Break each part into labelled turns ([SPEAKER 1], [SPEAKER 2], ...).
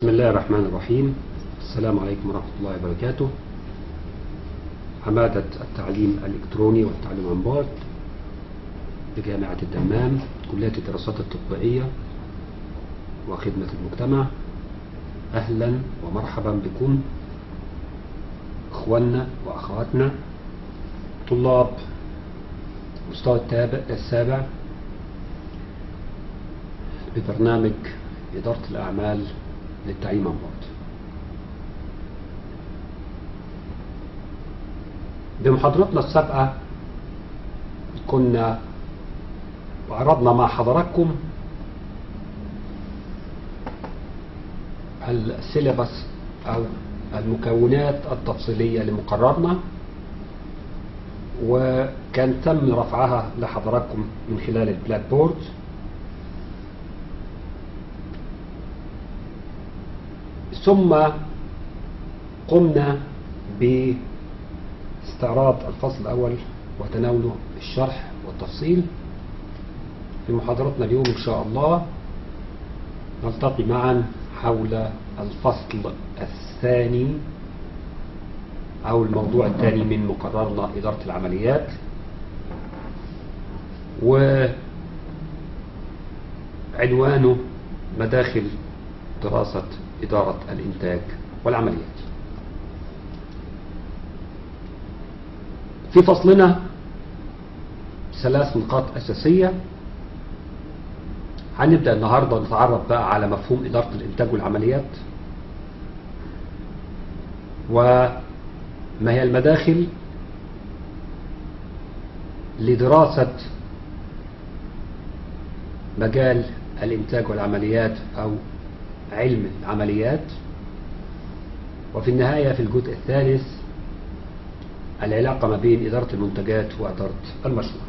[SPEAKER 1] بسم الله الرحمن الرحيم. السلام عليكم ورحمة الله وبركاته. عمادة التعليم الإلكتروني والتعليم عن بعد بجامعة الدمام كلية الدراسات التطبيقية وخدمة المجتمع. أهلا ومرحبا بكم إخواننا وأخواتنا طلاب مستوى السابع. ببرنامج إدارة الأعمال للتعليم عن بعد. بمحاضرتنا السابقة كنا عرضنا مع حضراتكم ال syllabus أو المكونات التفصيلية لمقررنا وكان تم رفعها لحضراتكم من خلال ال Blackboard. ثم قمنا باستعراض الفصل الأول وتناوله الشرح والتفصيل في محاضرتنا اليوم إن شاء الله. نلتقي معا حول الفصل الثاني أو الموضوع الثاني من مقررنا إدارة العمليات. وعنوانه مداخل دراسة إدارة الإنتاج والعمليات. في فصلنا ثلاث نقاط أساسية. هنبدأ النهاردة نتعرف بقى على مفهوم إدارة الإنتاج والعمليات. وما هي المداخل لدراسة مجال الإنتاج والعمليات أو علم العمليات وفي النهاية في الجزء الثالث العلاقة ما بين إدارة المنتجات وإدارة المشروع.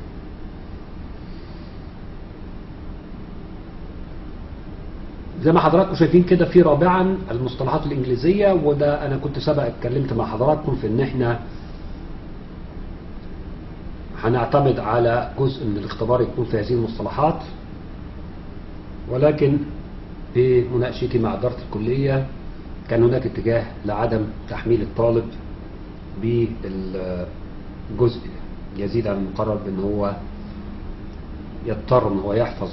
[SPEAKER 1] زي ما حضراتكم شايفين كده في رابعا المصطلحات الإنجليزية وده أنا كنت سبق اتكلمت مع حضراتكم في إن إحنا هنعتمد على جزء من الاختبار يكون في هذه المصطلحات ولكن بمناقشتي مع إدارة الكلية كان هناك اتجاه لعدم تحميل الطالب بالجزء يزيد عن المقرر بأن هو يضطر أن هو يحفظ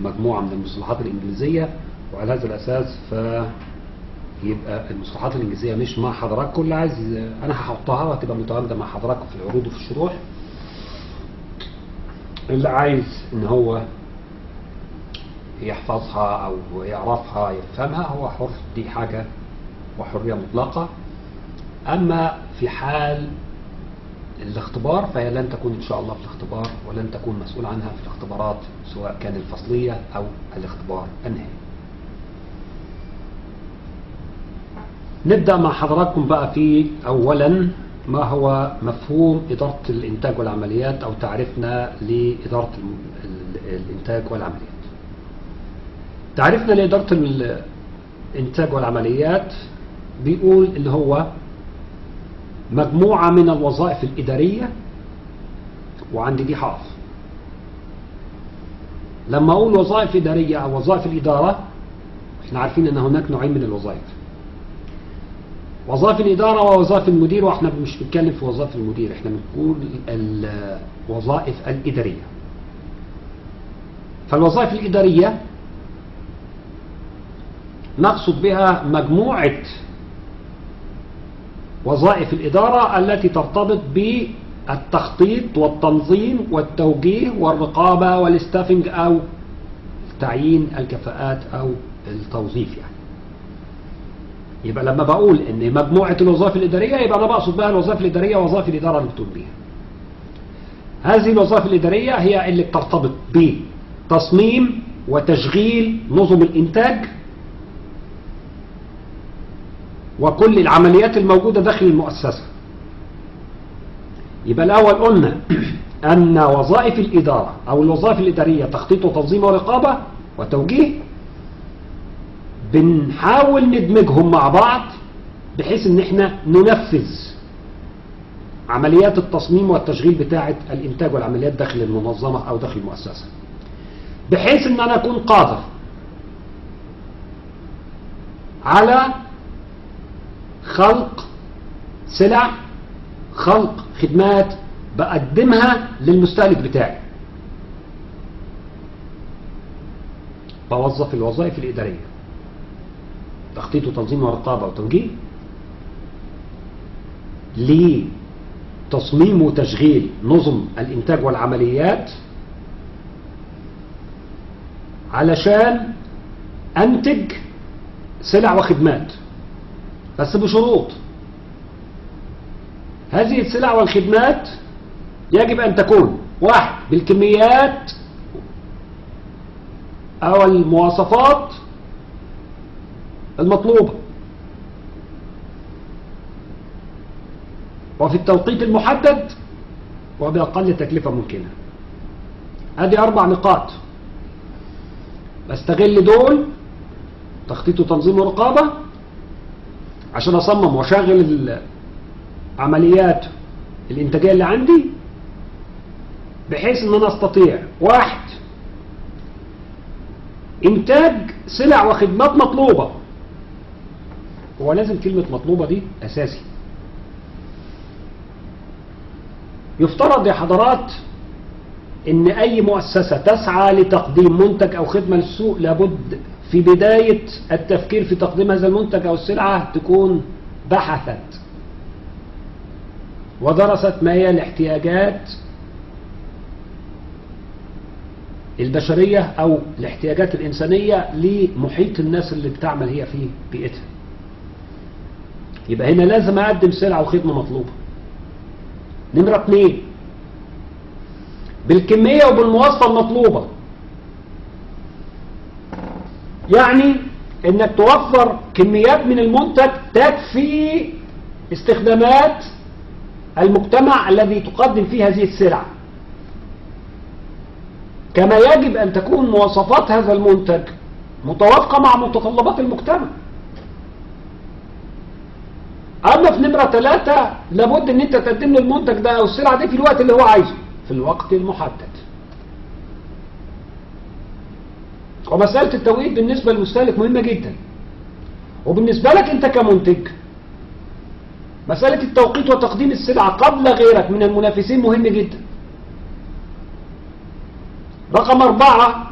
[SPEAKER 1] مجموعة من المصطلحات الإنجليزية وعلى هذا الأساس فيبقى المصطلحات الإنجليزية مش مع حضراتكم. اللي عايز أنا هحطها وهتبقى متواجدة مع حضراتكم في العروض وفي الشروح. اللي عايز إن هو يحفظها أو يعرفها يفهمها هو حر دي حاجة وحرية مطلقة. أما في حال الاختبار فهي لن تكون إن شاء الله في الاختبار ولن تكون مسؤول عنها في الاختبارات سواء كان الفصلية أو الاختبار النهائي. نبدأ مع حضراتكم بقى في أولا ما هو مفهوم إدارة الإنتاج والعمليات أو تعريفنا لإدارة الإنتاج والعمليات. تعريفنا لإدارة الإنتاج والعمليات؟ بيقول اللي هو مجموعة من الوظائف الإدارية وعندي دي حرف. لما أقول وظائف إدارية أو وظائف الإدارة إحنا عارفين أن هناك نوعين من الوظائف. وظائف الإدارة ووظائف المدير وإحنا مش بنتكلم في وظائف المدير إحنا بنقول الوظائف الإدارية. فالوظائف الإدارية نقصد بها مجموعة وظائف الإدارة التي ترتبط بالتخطيط والتنظيم والتوجيه والرقابة والستافنج أو تعيين الكفاءات أو التوظيف يعني. يبقى لما بقول إن مجموعة الوظائف الإدارية يبقى أنا بقصد بها الوظائف الإدارية وظائف الإدارة اللي بتقول بيها. هذه الوظائف الإدارية هي اللي بترتبط بتصميم وتشغيل نظم الإنتاج وكل العمليات الموجودة داخل المؤسسة. يبقى الأول قلنا أن وظائف الإدارة أو الوظائف الإدارية تخطيط وتنظيم ورقابة وتوجيه بنحاول ندمجهم مع بعض بحيث إن إحنا ننفذ عمليات التصميم والتشغيل بتاعة الإنتاج والعمليات داخل المنظمة أو داخل المؤسسة. بحيث إن أنا أكون قادر على خلق سلع خلق خدمات بقدمها للمستهلك بتاعي. بوظف الوظائف الإدارية. تخطيط وتنظيم ورقابة وتوجيه لتصميم وتشغيل نظم الإنتاج والعمليات علشان أنتج سلع وخدمات. بس بشروط. هذه السلع والخدمات يجب أن تكون واحد بالكميات أو المواصفات المطلوبة. وفي التوقيت المحدد وبأقل تكلفة ممكنة. هذه أربع نقاط. بستغل دول تخطيط وتنظيم ورقابة عشان أصمم وأشغل العمليات الإنتاجية اللي عندي بحيث أن أنا أستطيع واحد إنتاج سلع وخدمات مطلوبة. هو لازم كلمة مطلوبة دي أساسي. يفترض يا حضرات إن أي مؤسسة تسعى لتقديم منتج أو خدمة للسوق لابد في بداية التفكير في تقديم هذا المنتج أو السلعة تكون بحثت ودرست ما هي الاحتياجات البشرية أو الاحتياجات الإنسانية لمحيط الناس اللي بتعمل هي في بيئتها. يبقى هنا لازم أقدم سلعة وخدمة مطلوبة. نمرة اثنين بالكمية وبالمواصفة المطلوبة. يعني إنك توفر كميات من المنتج تكفي استخدامات المجتمع الذي تقدم فيه هذه السلعة. كما يجب أن تكون مواصفات هذا المنتج متوافقة مع متطلبات المجتمع. اما في نمرة ثلاثة لابد إن أنت تقدم له المنتج ده أو السلعة دي في الوقت اللي هو عايزه. في الوقت المحدد. ومسألة التوقيت بالنسبة للمستهلك مهمة جدا. وبالنسبة لك أنت كمنتج مسألة التوقيت وتقديم السلعة قبل غيرك من المنافسين مهم جدا. رقم أربعة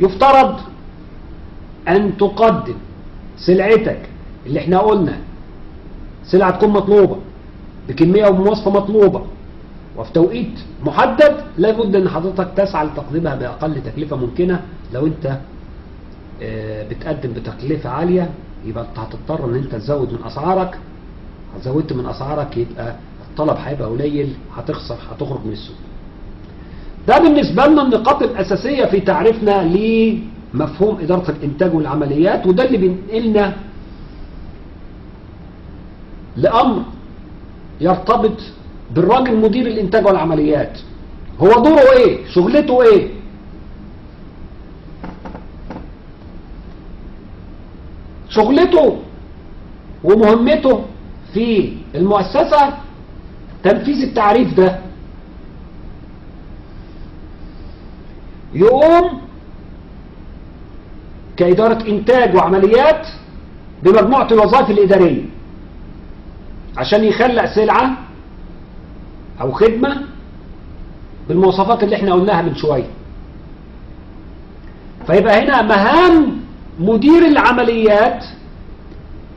[SPEAKER 1] يفترض أن تقدم سلعتك اللي إحنا قلنا سلعة تكون مطلوبة. بكمية ومواصفة مطلوبة. وفي توقيت محدد لابد أن حضرتك تسعى لتقديمها بأقل تكلفة ممكنة. لو أنت بتقدم بتكلفة عالية يبقى أنت هتضطر إن أنت تزود من أسعارك. زودت من أسعارك يبقى الطلب هيبقى قليل هتخسر هتخرج من السوق. ده بالنسبة لنا النقاط الأساسية في تعريفنا لمفهوم إدارة الإنتاج والعمليات وده اللي بينقلنا لأمر يرتبط بالراجل مدير الإنتاج والعمليات. هو دوره إيه؟ شغلته إيه؟ شغلته ومهمته في المؤسسة تنفيذ التعريف ده. يقوم كإدارة إنتاج وعمليات بمجموعة الوظائف الإدارية. عشان يخلق سلعة أو خدمة بالمواصفات اللي إحنا قلناها من شوية. فيبقى هنا مهام مدير العمليات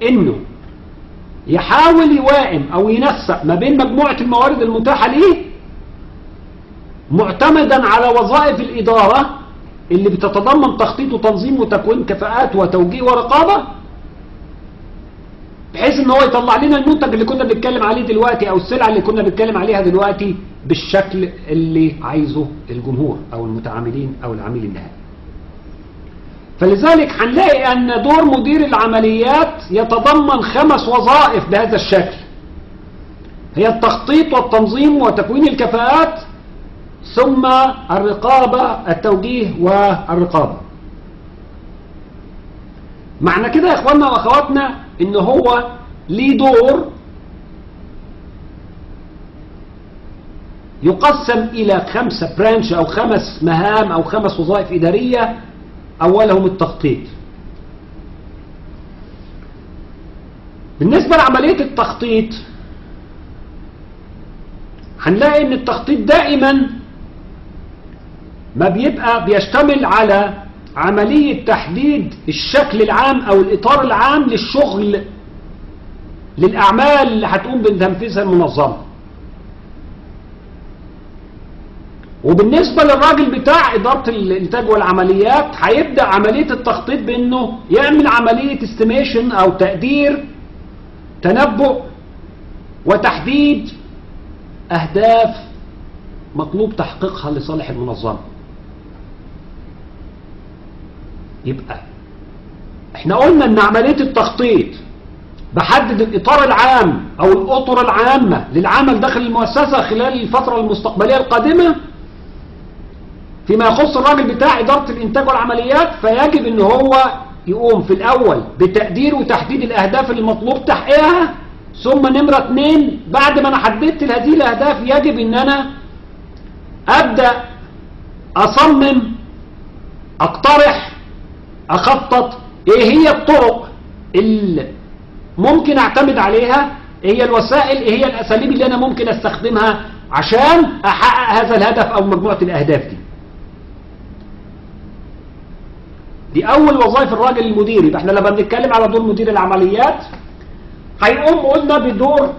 [SPEAKER 1] إنه يحاول يوائم أو ينسق ما بين مجموعة الموارد المتاحة ليه؟ معتمدا على وظائف الإدارة اللي بتتضمن تخطيط وتنظيم وتكوين كفاءات وتوجيه ورقابة بحيث إن هو يطلع لنا المنتج اللي كنا بنتكلم عليه دلوقتي أو السلعة اللي كنا بنتكلم عليها دلوقتي بالشكل اللي عايزه الجمهور أو المتعاملين أو العميل النهائي. فلذلك هنلاقي أن دور مدير العمليات يتضمن خمس وظائف بهذا الشكل. هي التخطيط والتنظيم وتكوين الكفاءات ثم الرقابة التوجيه والرقابة. معنى كده يا إخواننا وأخواتنا إن هو ليه دور يقسم إلى خمسة برانش أو خمس مهام أو خمس وظائف إدارية أولهم التخطيط. بالنسبة لعملية التخطيط هنلاقي إن التخطيط دائما ما بيبقى بيشتمل على عملية تحديد الشكل العام أو الإطار العام للشغل للأعمال اللي هتقوم بتنفيذها المنظمة. وبالنسبة للراجل بتاع إدارة الإنتاج والعمليات هيبدأ عملية التخطيط بأنه يعمل عملية استيميشن أو تقدير تنبؤ وتحديد أهداف مطلوب تحقيقها لصالح المنظمة. يبقى إحنا قلنا ان عملية التخطيط بحدد الإطار العام أو الأطر العامة للعمل داخل المؤسسة خلال الفترة المستقبلية القادمة فيما يخص الراجل بتاع إدارة الإنتاج والعمليات فيجب إن هو يقوم في الأول بتقدير وتحديد الأهداف اللي مطلوب تحقيقها ثم نمرة اتنين بعد ما أنا حددت هذه الأهداف يجب إن أنا أبدأ أصمم أقترح أخطط. إيه هي الطرق اللي ممكن أعتمد عليها؟ إيه هي الوسائل؟ إيه هي الأساليب اللي أنا ممكن أستخدمها عشان أحقق هذا الهدف أو مجموعة الأهداف دي؟ دي أول وظائف الراجل المدير. يبقى إحنا لما بنتكلم على دور مدير العمليات هيقوم قلنا بدور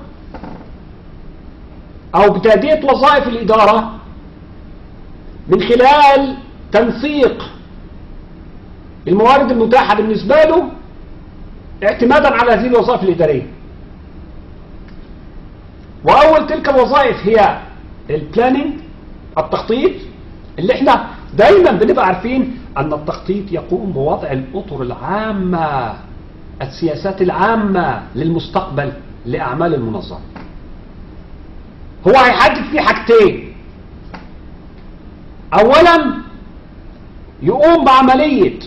[SPEAKER 1] أو بتأدية وظائف الإدارة من خلال تنسيق الموارد المتاحة بالنسبة له اعتمادا على هذه الوظائف الإدارية وأول تلك الوظائف هي البلاننج التخطيط اللي إحنا دايما بنبقى عارفين أن التخطيط يقوم بوضع الأطر العامة السياسات العامة للمستقبل لأعمال المنظمة. هو هيحدد فيه حاجتين. أولا يقوم بعملية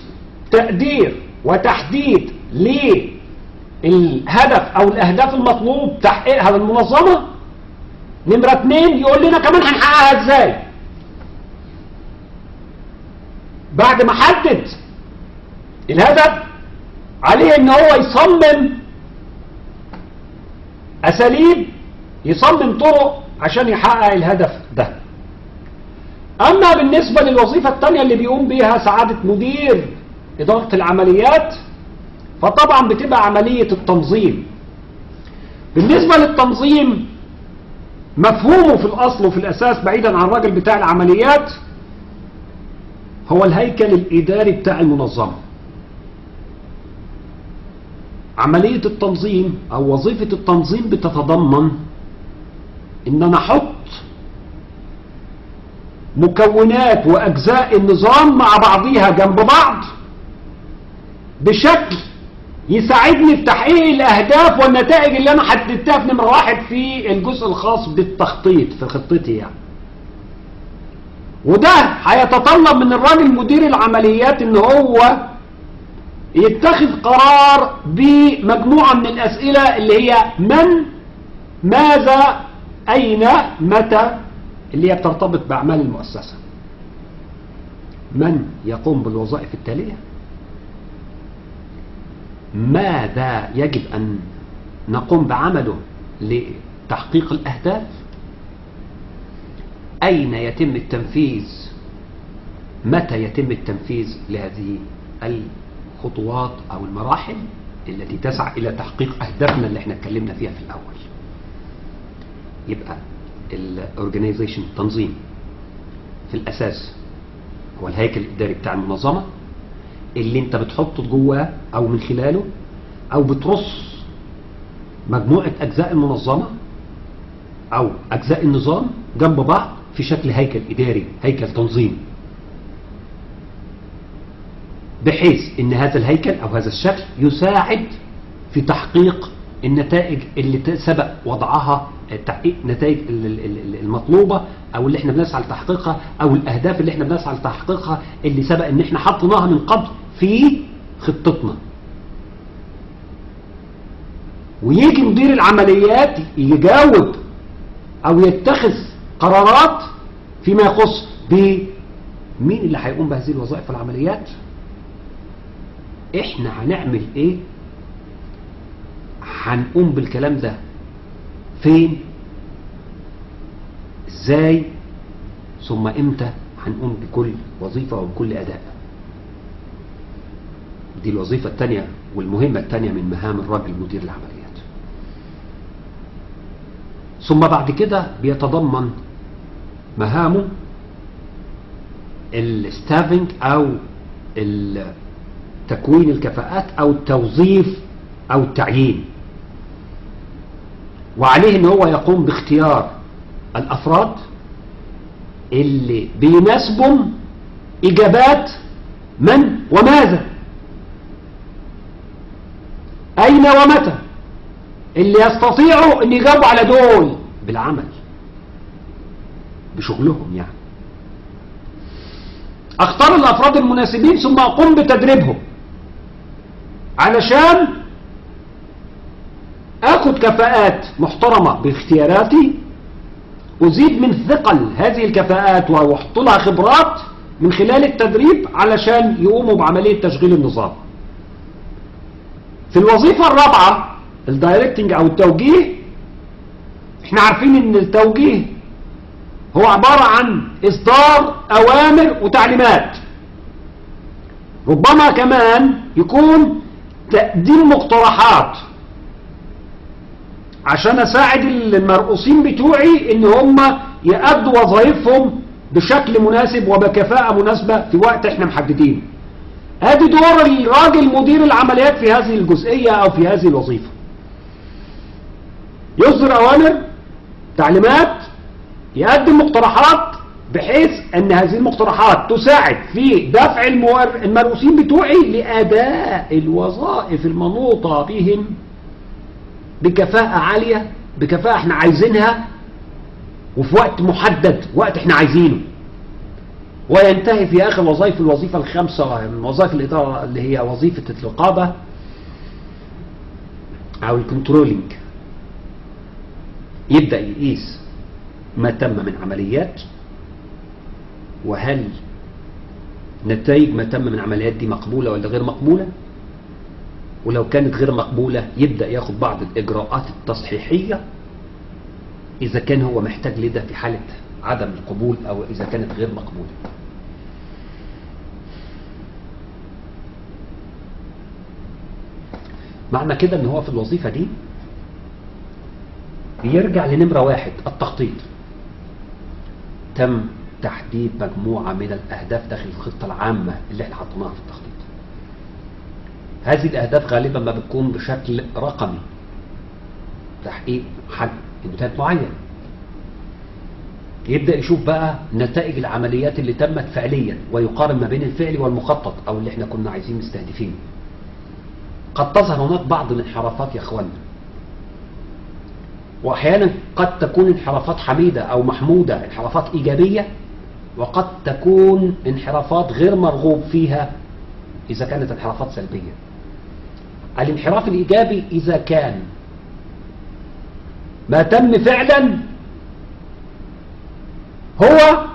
[SPEAKER 1] تقدير وتحديد للهدف أو الأهداف المطلوب تحقيقها للمنظمة نمرة اتنين يقول لنا كمان هنحققها إزاي. بعد ما حدد الهدف عليه إن هو يصمم أساليب يصمم طرق عشان يحقق الهدف ده. أما بالنسبة للوظيفة التانية اللي بيقوم بيها سعادة مدير إدارة العمليات فطبعا بتبقى عملية التنظيم. بالنسبة للتنظيم مفهومه في الأصل وفي الأساس بعيدا عن الراجل بتاع العمليات هو الهيكل الإداري بتاع المنظمة. عملية التنظيم أو وظيفة التنظيم بتتضمن إن أنا أحط مكونات وأجزاء النظام مع بعضيها جنب بعض بشكل يساعدني في تحقيق الأهداف والنتائج اللي أنا حددتها في نمرة واحد في الجزء الخاص بالتخطيط في خطتي يعني. وده هيتطلب من الراجل مدير العمليات إن هو يتخذ قرار بمجموعة من الأسئلة اللي هي من ماذا أين متى اللي هي بترتبط بأعمال المؤسسة. من يقوم بالوظائف التالية؟ ماذا يجب أن نقوم بعمله لتحقيق الأهداف؟ أين يتم التنفيذ؟ متى يتم التنفيذ لهذه الخطوات أو المراحل التي تسعى إلى تحقيق أهدافنا اللي إحنا اتكلمنا فيها في الأول؟ يبقى الاورجنايزيشن التنظيم في الأساس هو الهيكل الإداري بتاع المنظمة. اللي انت بتحطه جواه أو من خلاله أو بترص مجموعة اجزاء المنظمة أو اجزاء النظام جنب بعض في شكل هيكل اداري هيكل تنظيم. بحيث ان هذا الهيكل أو هذا الشكل يساعد في تحقيق النتائج اللي سبق وضعها تحقيق نتائج المطلوبة أو اللي إحنا بنسعى لتحقيقها أو الاهداف اللي إحنا بنسعى لتحقيقها اللي سبق ان إحنا حطيناها من قبل في خطتنا. ويجي مدير العمليات يجاوب أو يتخذ قرارات فيما يخص بمين اللي هيقوم بهذه الوظائف والعمليات؟ إحنا هنعمل إيه؟ هنقوم بالكلام ده فين؟ إزاي؟ ثم إمتى؟ هنقوم بكل وظيفة وبكل أداء. دي الوظيفة الثانية والمهمة الثانية من مهام الراجل مدير العمليات. ثم بعد كده بيتضمن مهامه الستافنج أو تكوين الكفاءات أو التوظيف أو التعيين. وعليه إن هو يقوم باختيار الأفراد اللي بيناسبهم إجابات من وماذا. أين ومتى؟ اللي يستطيعوا إن يجاوبوا على دول بالعمل. بشغلهم يعني. أختار الأفراد المناسبين ثم أقوم بتدريبهم. علشان اخد كفاءات محترمة باختياراتي أزيد من ثقل هذه الكفاءات وأحط لها خبرات من خلال التدريب علشان يقوموا بعملية تشغيل النظام. في الوظيفة الرابعة الدايركتنج أو التوجيه إحنا عارفين إن التوجيه هو عبارة عن إصدار أوامر وتعليمات. ربما كمان يكون تقديم مقترحات. عشان أساعد المرؤوسين بتوعي إن هم يأدوا وظائفهم بشكل مناسب وبكفاءة مناسبة في وقت إحنا محددينه ادي دور الراجل مدير العمليات في هذه الجزئية أو في هذه الوظيفة. يصدر أوامر تعليمات يقدم مقترحات بحيث أن هذه المقترحات تساعد في دفع المرؤوسين بتوعي لأداء الوظائف المنوطة بهم بكفاءة عالية بكفاءة إحنا عايزينها وفي وقت محدد وقت إحنا عايزينه. وينتهي في آخر وظائف الوظيفة الخامسة من وظائف الادارة اللي هي وظيفة الرقابة أو الكنترولينج. يبدأ يقيس ما تم من عمليات وهل نتائج ما تم من عمليات دي مقبولة ولا غير مقبولة؟ ولو كانت غير مقبولة يبدأ ياخد بعض الإجراءات التصحيحية إذا كان هو محتاج لده في حالة عدم القبول أو إذا كانت غير مقبولة. معنى كده إن هو في الوظيفة دي بيرجع لنمرة واحد التخطيط. تم تحديد مجموعة من الأهداف داخل الخطة العامة اللي إحنا حطيناها في التخطيط. هذه الأهداف غالبا ما بتكون بشكل رقمي. تحقيق حد انتهاء معين. يبدأ يشوف بقى نتائج العمليات اللي تمت فعليا ويقارن ما بين الفعل والمخطط أو اللي إحنا كنا عايزين مستهدفينه. قد تظهر هناك بعض الانحرافات يا اخوانا وأحيانا قد تكون انحرافات حميدة أو محمودة انحرافات إيجابية وقد تكون انحرافات غير مرغوب فيها إذا كانت انحرافات سلبية. الانحراف الإيجابي إذا كان ما تم فعلا هو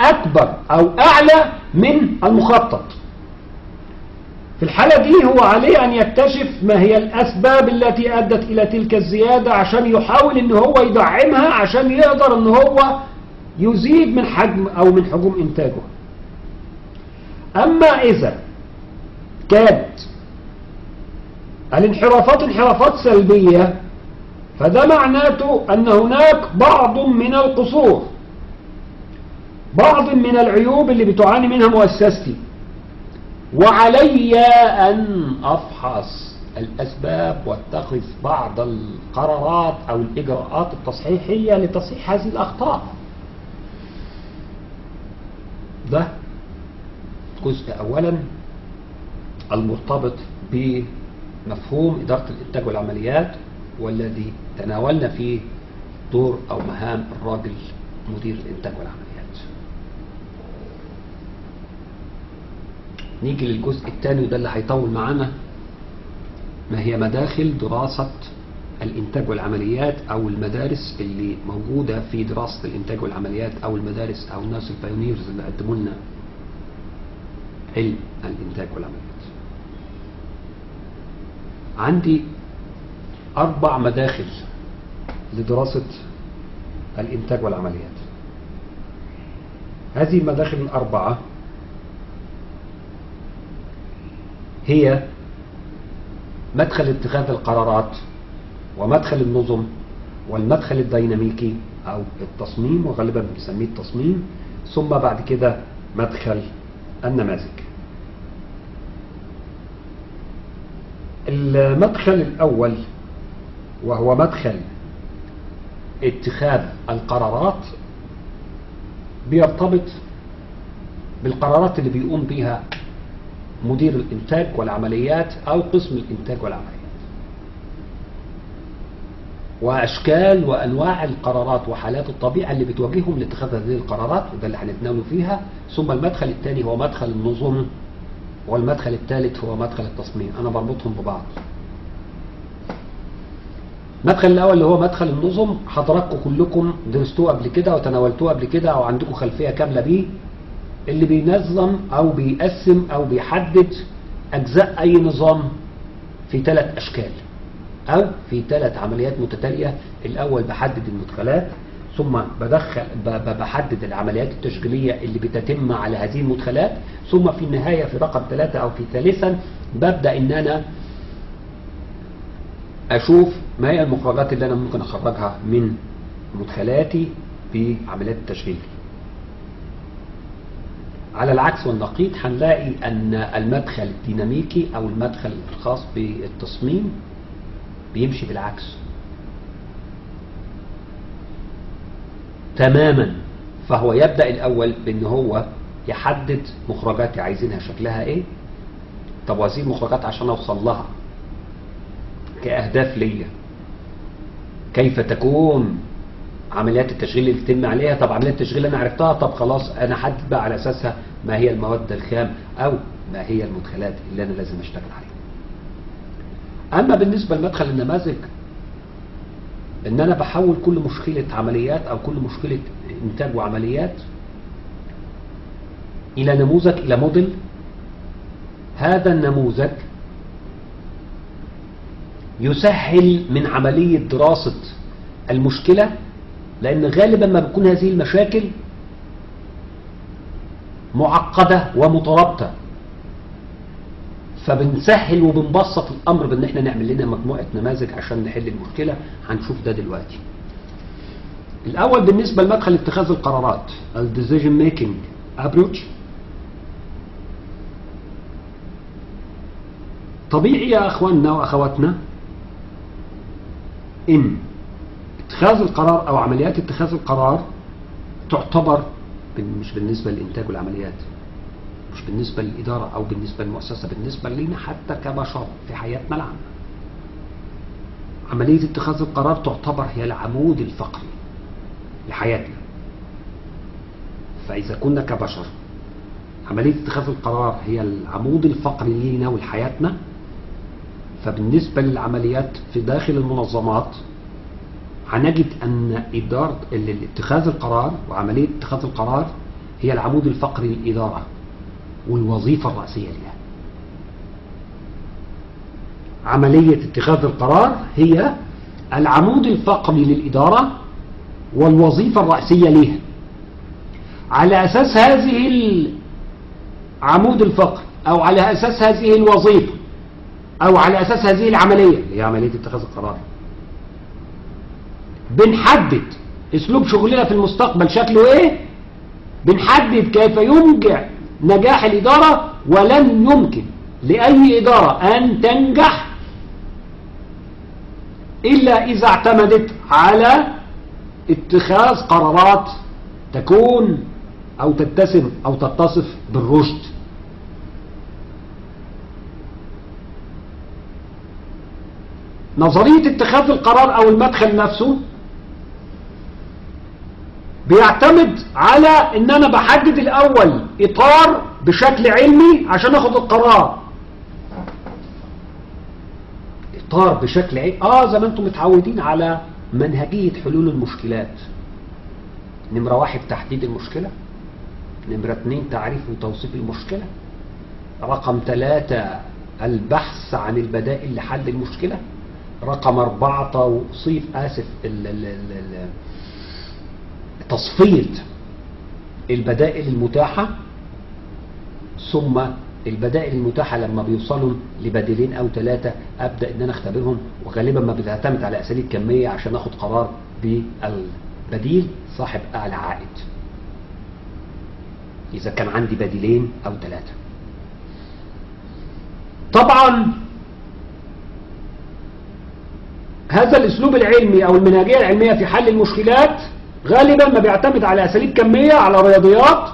[SPEAKER 1] أكبر أو أعلى من المخطط. في الحالة دي هو عليه أن يكتشف ما هي الأسباب التي أدت إلى تلك الزيادة عشان يحاول أن هو يدعمها عشان يقدر أن هو يزيد من حجم أو من حجم إنتاجه. أما إذا كانت الانحرافات انحرافات سلبية فده معناته أن هناك بعض من القصور بعض من العيوب اللي بتعاني منها مؤسستي. وعلي أن أفحص الأسباب واتخذ بعض القرارات أو الإجراءات التصحيحية لتصحيح هذه الأخطاء. ده جزء أولا المرتبط بمفهوم إدارة الإنتاج والعمليات والذي تناولنا فيه دور أو مهام الراجل مدير الإنتاج والعمليات نيجي للجزء الثاني وده اللي هيطول معانا. ما هي مداخل دراسة الإنتاج والعمليات أو المدارس اللي موجودة في دراسة الإنتاج والعمليات أو المدارس أو الناس البايونيرز اللي قدموا لنا علم الإنتاج والعمليات. عندي أربع مداخل لدراسة الإنتاج والعمليات. هذه المداخل الأربعة هي مدخل اتخاذ القرارات ومدخل النظم والمدخل الديناميكي أو التصميم وغالبا بنسميه التصميم. ثم بعد كده مدخل النماذج. المدخل الأول وهو مدخل اتخاذ القرارات بيرتبط بالقرارات اللي بيقوم بها مدير الإنتاج والعمليات أو قسم الإنتاج والعمليات. وأشكال وأنواع القرارات وحالات الطبيعة اللي بتواجههم لاتخاذ هذه القرارات وده اللي هنتناوله فيها. ثم المدخل الثاني هو مدخل النظم والمدخل الثالث هو مدخل التصميم. أنا بربطهم ببعض. المدخل الأول اللي هو مدخل النظم حضراتكم كلكم درستوه قبل كده وتناولتوه قبل كده أو عندكم خلفية كاملة بيه. اللي بينظم أو بيقسم أو بيحدد أجزاء أي نظام في ثلاث أشكال. أو في ثلاث عمليات متتالية الأول بحدد المدخلات ثم بدخل بحدد العمليات التشغيلية اللي بتتم على هذه المدخلات ثم في النهاية في رقم ثلاثة أو في ثالثا ببدأ إن أنا أشوف ما هي المخرجات اللي أنا ممكن أخرجها من مدخلاتي في عمليات التشغيل على العكس والنقيض هنلاقي أن المدخل الديناميكي أو المدخل الخاص بالتصميم بيمشي بالعكس. تماما. فهو يبدأ الأول بأن هو يحدد مخرجاتي عايزينها شكلها إيه. طب وهذه المخرجات عشان أوصل لها كأهداف ليا. كيف تكون؟ عمليات التشغيل اللي تتم عليها. طب عمليات التشغيل أنا عرفتها طب خلاص أنا حدد بقى على أساسها ما هي المواد الخام أو ما هي المدخلات اللي أنا لازم أشتغل عليها. أما بالنسبة لمدخل النماذج إن أنا بحول كل مشكلة عمليات أو كل مشكلة إنتاج وعمليات إلى نموذج إلى موديل. هذا النموذج يسهل من عملية دراسة المشكلة لأن غالبا ما بتكون هذه المشاكل معقدة ومترابطة. فبنسهل وبنبسط الأمر بأن إحنا نعمل لنا مجموعة نماذج عشان نحل المشكلة. هنشوف ده دلوقتي. الأول بالنسبة لمدخل اتخاذ القرارات ال decision making approach. طبيعي يا أخواننا وأخواتنا إن اتخاذ القرار أو عمليات اتخاذ القرار تعتبر مش بالنسبة للإنتاج والعمليات مش بالنسبة للإدارة أو بالنسبة للمؤسسة بالنسبة لنا حتى كبشر في حياتنا العامة. عملية اتخاذ القرار تعتبر هي العمود الفقري لحياتنا. فإذا كنا كبشر عملية اتخاذ القرار هي العمود الفقري لينا ولحياتنا فبالنسبة للعمليات في داخل المنظمات هنجد أن إدارة اتخاذ القرار وعملية اتخاذ القرار هي العمود الفقري للإدارة والوظيفة الرئيسية لها. عملية اتخاذ القرار هي العمود الفقري للإدارة والوظيفة الرئيسية لها. على أساس هذه العمود الفقري أو على أساس هذه الوظيفة أو على أساس هذه العملية اللي هي عملية اتخاذ القرار. بنحدد. اسلوب شغلنا في المستقبل شكله إيه؟ بنحدد كيف يمكن نجاح الإدارة ولن يمكن لأي إدارة أن تنجح إلا إذا اعتمدت على اتخاذ قرارات تكون أو تتسم أو تتصف بالرشد. نظرية اتخاذ القرار أو المدخل نفسه بيعتمد على إن أنا بحدد الأول إطار بشكل علمي عشان آخد القرار. إطار بشكل علمي. آه زي ما أنتم متعودين على منهجية حلول المشكلات. نمرة واحد تحديد المشكلة. نمرة اتنين تعريف وتوصيف المشكلة. رقم ثلاثة البحث عن البدائل لحل المشكلة. رقم أربعة توصيف آسف ال- ال- ال- تصفية البدائل المتاحة ثم البدائل المتاحة لما بيوصلوا لبديلين أو ثلاثة أبدأ إن أنا أختبرهم وغالبا ما بتعتمد على أساليب كمية عشان أخد قرار بالبديل صاحب أعلى عائد. إذا كان عندي بديلين أو ثلاثة طبعا هذا الأسلوب العلمي أو المنهجيه العلمية في حل المشكلات غالبا ما بيعتمد على أساليب كمية على رياضيات.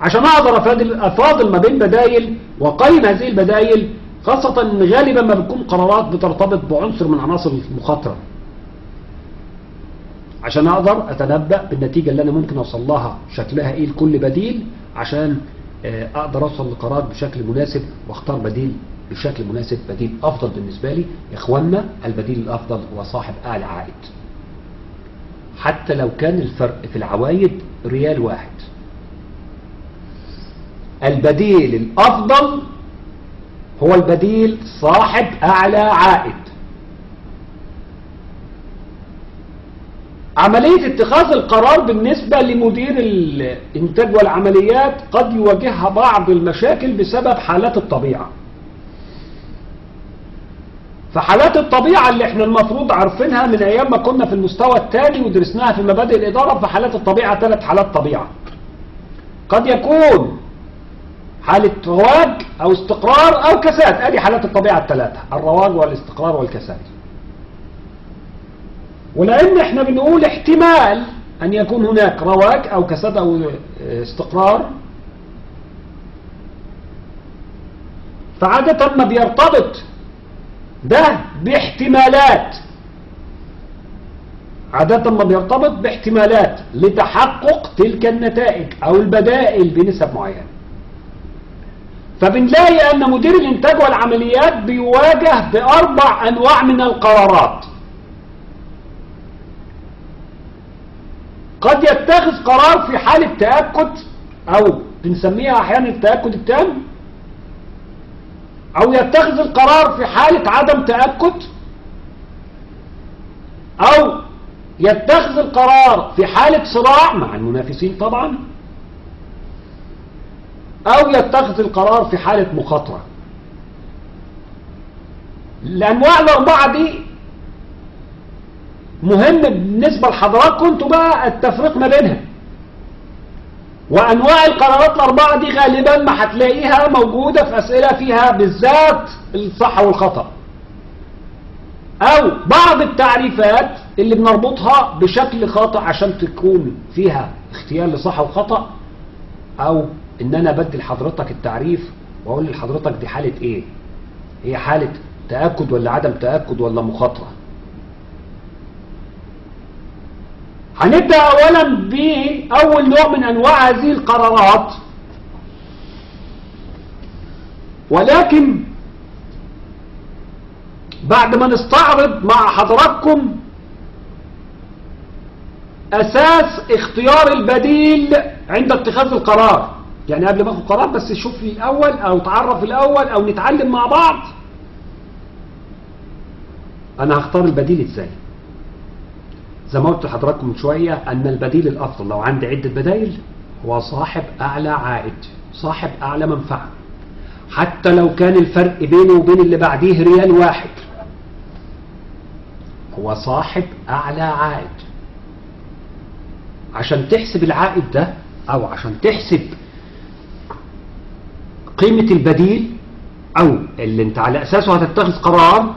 [SPEAKER 1] عشان أقدر افاضل أفاضل ما بين بدايل واقيم هذه البدايل خاصة إن غالبا ما بتكون قرارات بترتبط بعنصر من عناصر المخاطرة. عشان أقدر أتنبأ بالنتيجة اللي أنا ممكن أوصل لها شكلها إيه لكل بديل عشان آه، أقدر أوصل لقرار بشكل مناسب وأختار بديل بشكل مناسب بديل أفضل بالنسبة لي. يا اخوانا البديل الأفضل هو صاحب اعلى عائد. حتى لو كان الفرق في العوائد ريال واحد. البديل الأفضل هو البديل صاحب أعلى عائد. عملية اتخاذ القرار بالنسبة لمدير الإنتاج والعمليات قد يواجهها بعض المشاكل بسبب حالات الطبيعة. فحالات الطبيعة اللي إحنا المفروض عارفينها من أيام ما كنا في المستوى الثاني ودرسناها في مبادئ الإدارة فحالات الطبيعة ثلاث حالات طبيعة. قد يكون حالة رواج أو استقرار أو كساد. أدي حالات الطبيعة الثلاثة الرواج والاستقرار والكساد. ولأن إحنا بنقول احتمال أن يكون هناك رواج أو كساد أو استقرار فعادة ما بيرتبط ده باحتمالات. عادة ما بيرتبط باحتمالات لتحقق تلك النتائج أو البدائل بنسب معينة. فبنلاقي أن مدير الإنتاج والعمليات بيواجه بأربع أنواع من القرارات. قد يتخذ قرار في حالة تأكد أو بنسميها أحيانا التأكد التام أو يتخذ القرار في حالة عدم تأكد أو يتخذ القرار في حالة صراع مع المنافسين طبعا أو يتخذ القرار في حالة مخاطرة الأنواع الأربعة دي مهم بالنسبة لحضراتكم أنتوا بقى التفريق ما بينها وأنواع القرارات الأربعة دي غالبا ما هتلاقيها موجودة في أسئلة فيها بالذات الصح والخطأ. أو بعض التعريفات اللي بنربطها بشكل خاطئ عشان تكون فيها اختيار لصح وخطأ أو إن أنا بدي لحضرتك التعريف وأقول لحضرتك دي حالة إيه؟ هي حالة تأكد ولا عدم تأكد ولا مخاطرة؟ هنبدأ أولا بأول نوع من أنواع هذه القرارات. ولكن بعد ما نستعرض مع حضراتكم أساس اختيار البديل عند اتخاذ القرار. يعني قبل ما اخد قرار بس شوف الأول أو تعرف الأول أو نتعلم مع بعض. أنا هختار البديل إزاي؟ زي ما قلت لحضراتكم من شوية أن البديل الأفضل لو عندي عدة بدايل هو صاحب أعلى عائد صاحب أعلى منفعة. حتى لو كان الفرق بينه وبين اللي بعديه ريال واحد هو صاحب أعلى عائد. عشان تحسب العائد ده أو عشان تحسب قيمة البديل أو اللي أنت على أساسه هتتخذ قرار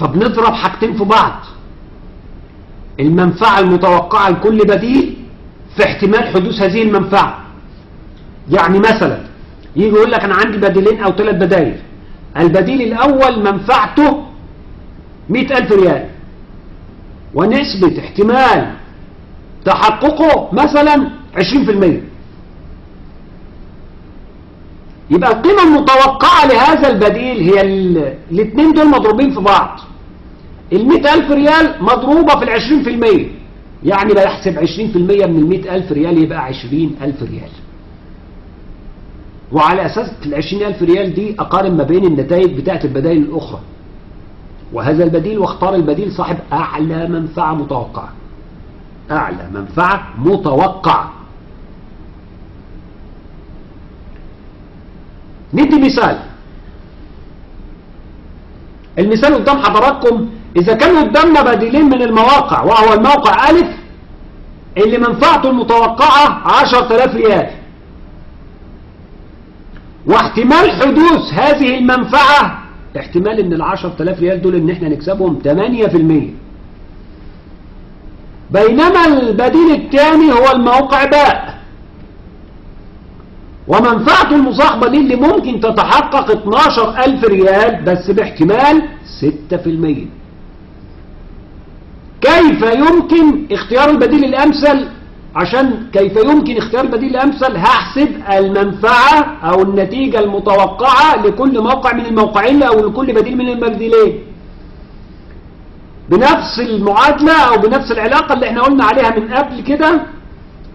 [SPEAKER 1] فبنضرب حاجتين في بعض. المنفعة المتوقعة لكل بديل في احتمال حدوث هذه المنفعة. يعني مثلا يجي يقول لك أنا عندي بديلين أو ثلاث بدايل. البديل الأول منفعته 100000 ريال. ونسبة احتمال تحققه مثلا 20% يبقى القيمة المتوقعة لهذا البديل هي الاثنين دول مضروبين في بعض. المئة ألف ريال مضروبة في في المية. يعني بحسب عشرين في المية من المئة ألف ريال يبقى عشرين ألف ريال. وعلى أساس ال 20000 ريال دي أقارن ما بين النتائج بتاعة البدائل الأخرى. وهذا البديل واختار البديل صاحب أعلى منفعة متوقعة. أعلى منفعة متوقعة. ندي مثال. المثال قدام حضراتكم. إذا كان قدامنا بديلين من المواقع وهو الموقع ألف اللي منفعته المتوقعة 10000 ريال. واحتمال حدوث هذه المنفعة احتمال إن ال 10000 ريال دول ان إحنا نكسبهم 8% بينما البديل الثاني هو الموقع باء. ومنفعته المصاحبة دي اللي ممكن تتحقق 12000 ريال بس باحتمال 6% كيف يمكن اختيار البديل الأمثل؟ عشان كيف يمكن اختيار البديل الأمثل؟ هحسب المنفعة أو النتيجة المتوقعة لكل موقع من الموقعين أو لكل بديل من البديلين بنفس المعادلة أو بنفس العلاقة اللي إحنا قلنا عليها من قبل كده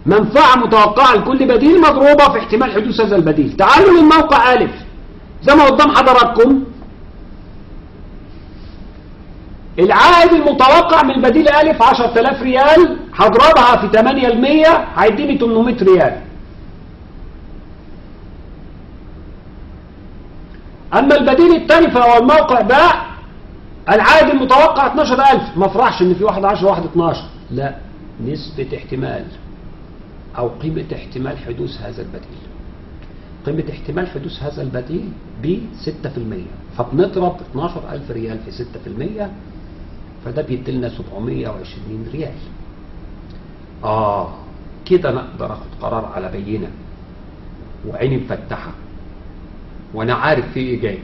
[SPEAKER 1] منفعة متوقعة لكل بديل مضروبة في احتمال حدوث هذا البديل. تعالوا للموقع ألف. زي ما قدام حضراتكم. العائد المتوقع من البديل ألف 10000 ريال هضربها في 8 المية هيديني 800 ريال. أما البديل الثاني فهو الموقع باء العائد المتوقع 12000 ما افرحش إن في واحد 10 وواحد 12 لا نسبة احتمال. أو قيمة احتمال حدوث هذا البديل. قيمة احتمال حدوث هذا البديل ب 6% فبنضرب 12000 ريال في 6% فده بيديلنا 720 ريال. آه كده نقدر أخد قرار على بينة وعيني مفتحة وأنا عارف في إيه جاي.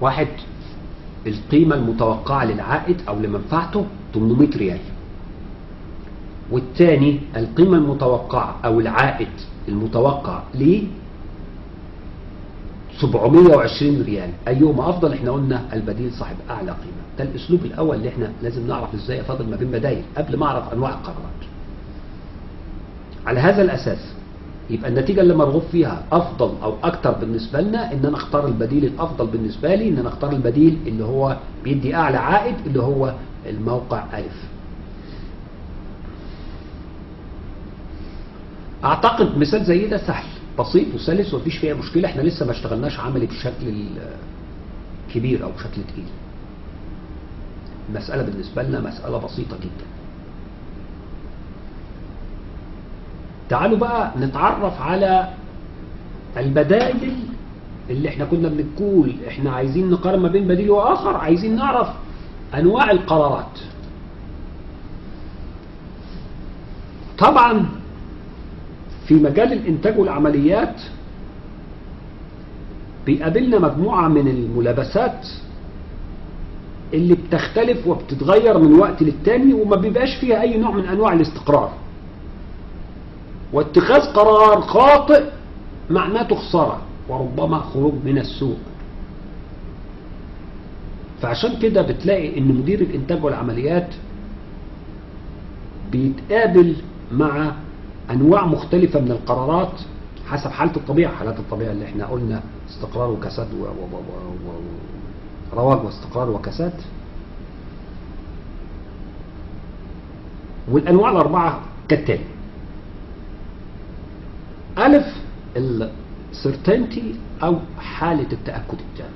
[SPEAKER 1] واحد القيمة المتوقعة للعائد أو لمنفعته 800 ريال. والثاني القيمة المتوقعة أو العائد المتوقع ل 720 ريال. أيهما أفضل؟ إحنا قلنا البديل صاحب أعلى قيمة. ده الأسلوب الأول اللي إحنا لازم نعرف إزاي أفضل ما بين بدايل قبل ما أعرف أنواع القرارات. على هذا الأساس يبقى النتيجة اللي مرغوب فيها أفضل أو أكتر بالنسبة لنا إن أنا أختار البديل الأفضل بالنسبة لي إن أنا أختار البديل اللي هو بيدي أعلى عائد اللي هو الموقع ألف. أعتقد مثال زي ده سهل. بسيط وسلس ومفيش فيها مشكلة. إحنا لسه ما اشتغلناش عملي بشكل كبير أو بشكل تقيل. المسألة بالنسبة لنا مسألة بسيطة جدا. تعالوا بقى نتعرف على البدائل اللي إحنا كنا بنقول إحنا عايزين نقارن ما بين بديل وآخر. عايزين نعرف أنواع القرارات. طبعا في مجال الإنتاج والعمليات بيقابلنا مجموعة من الملابسات اللي بتختلف وبتتغير من وقت للتاني وما بيبقاش فيها أي نوع من أنواع الاستقرار. واتخاذ قرار خاطئ معناته خسارة وربما خروج من السوق. فعشان كده بتلاقي إن مدير الإنتاج والعمليات بيتقابل مع أنواع مختلفة من القرارات حسب حالة الطبيعة حالات الطبيعة اللي إحنا قلنا استقرار وكساد و... و... و... و... رواج واستقرار وكساد. والأنواع الأربعة كالتالي. ألف السرتينتي أو حالة التأكد التام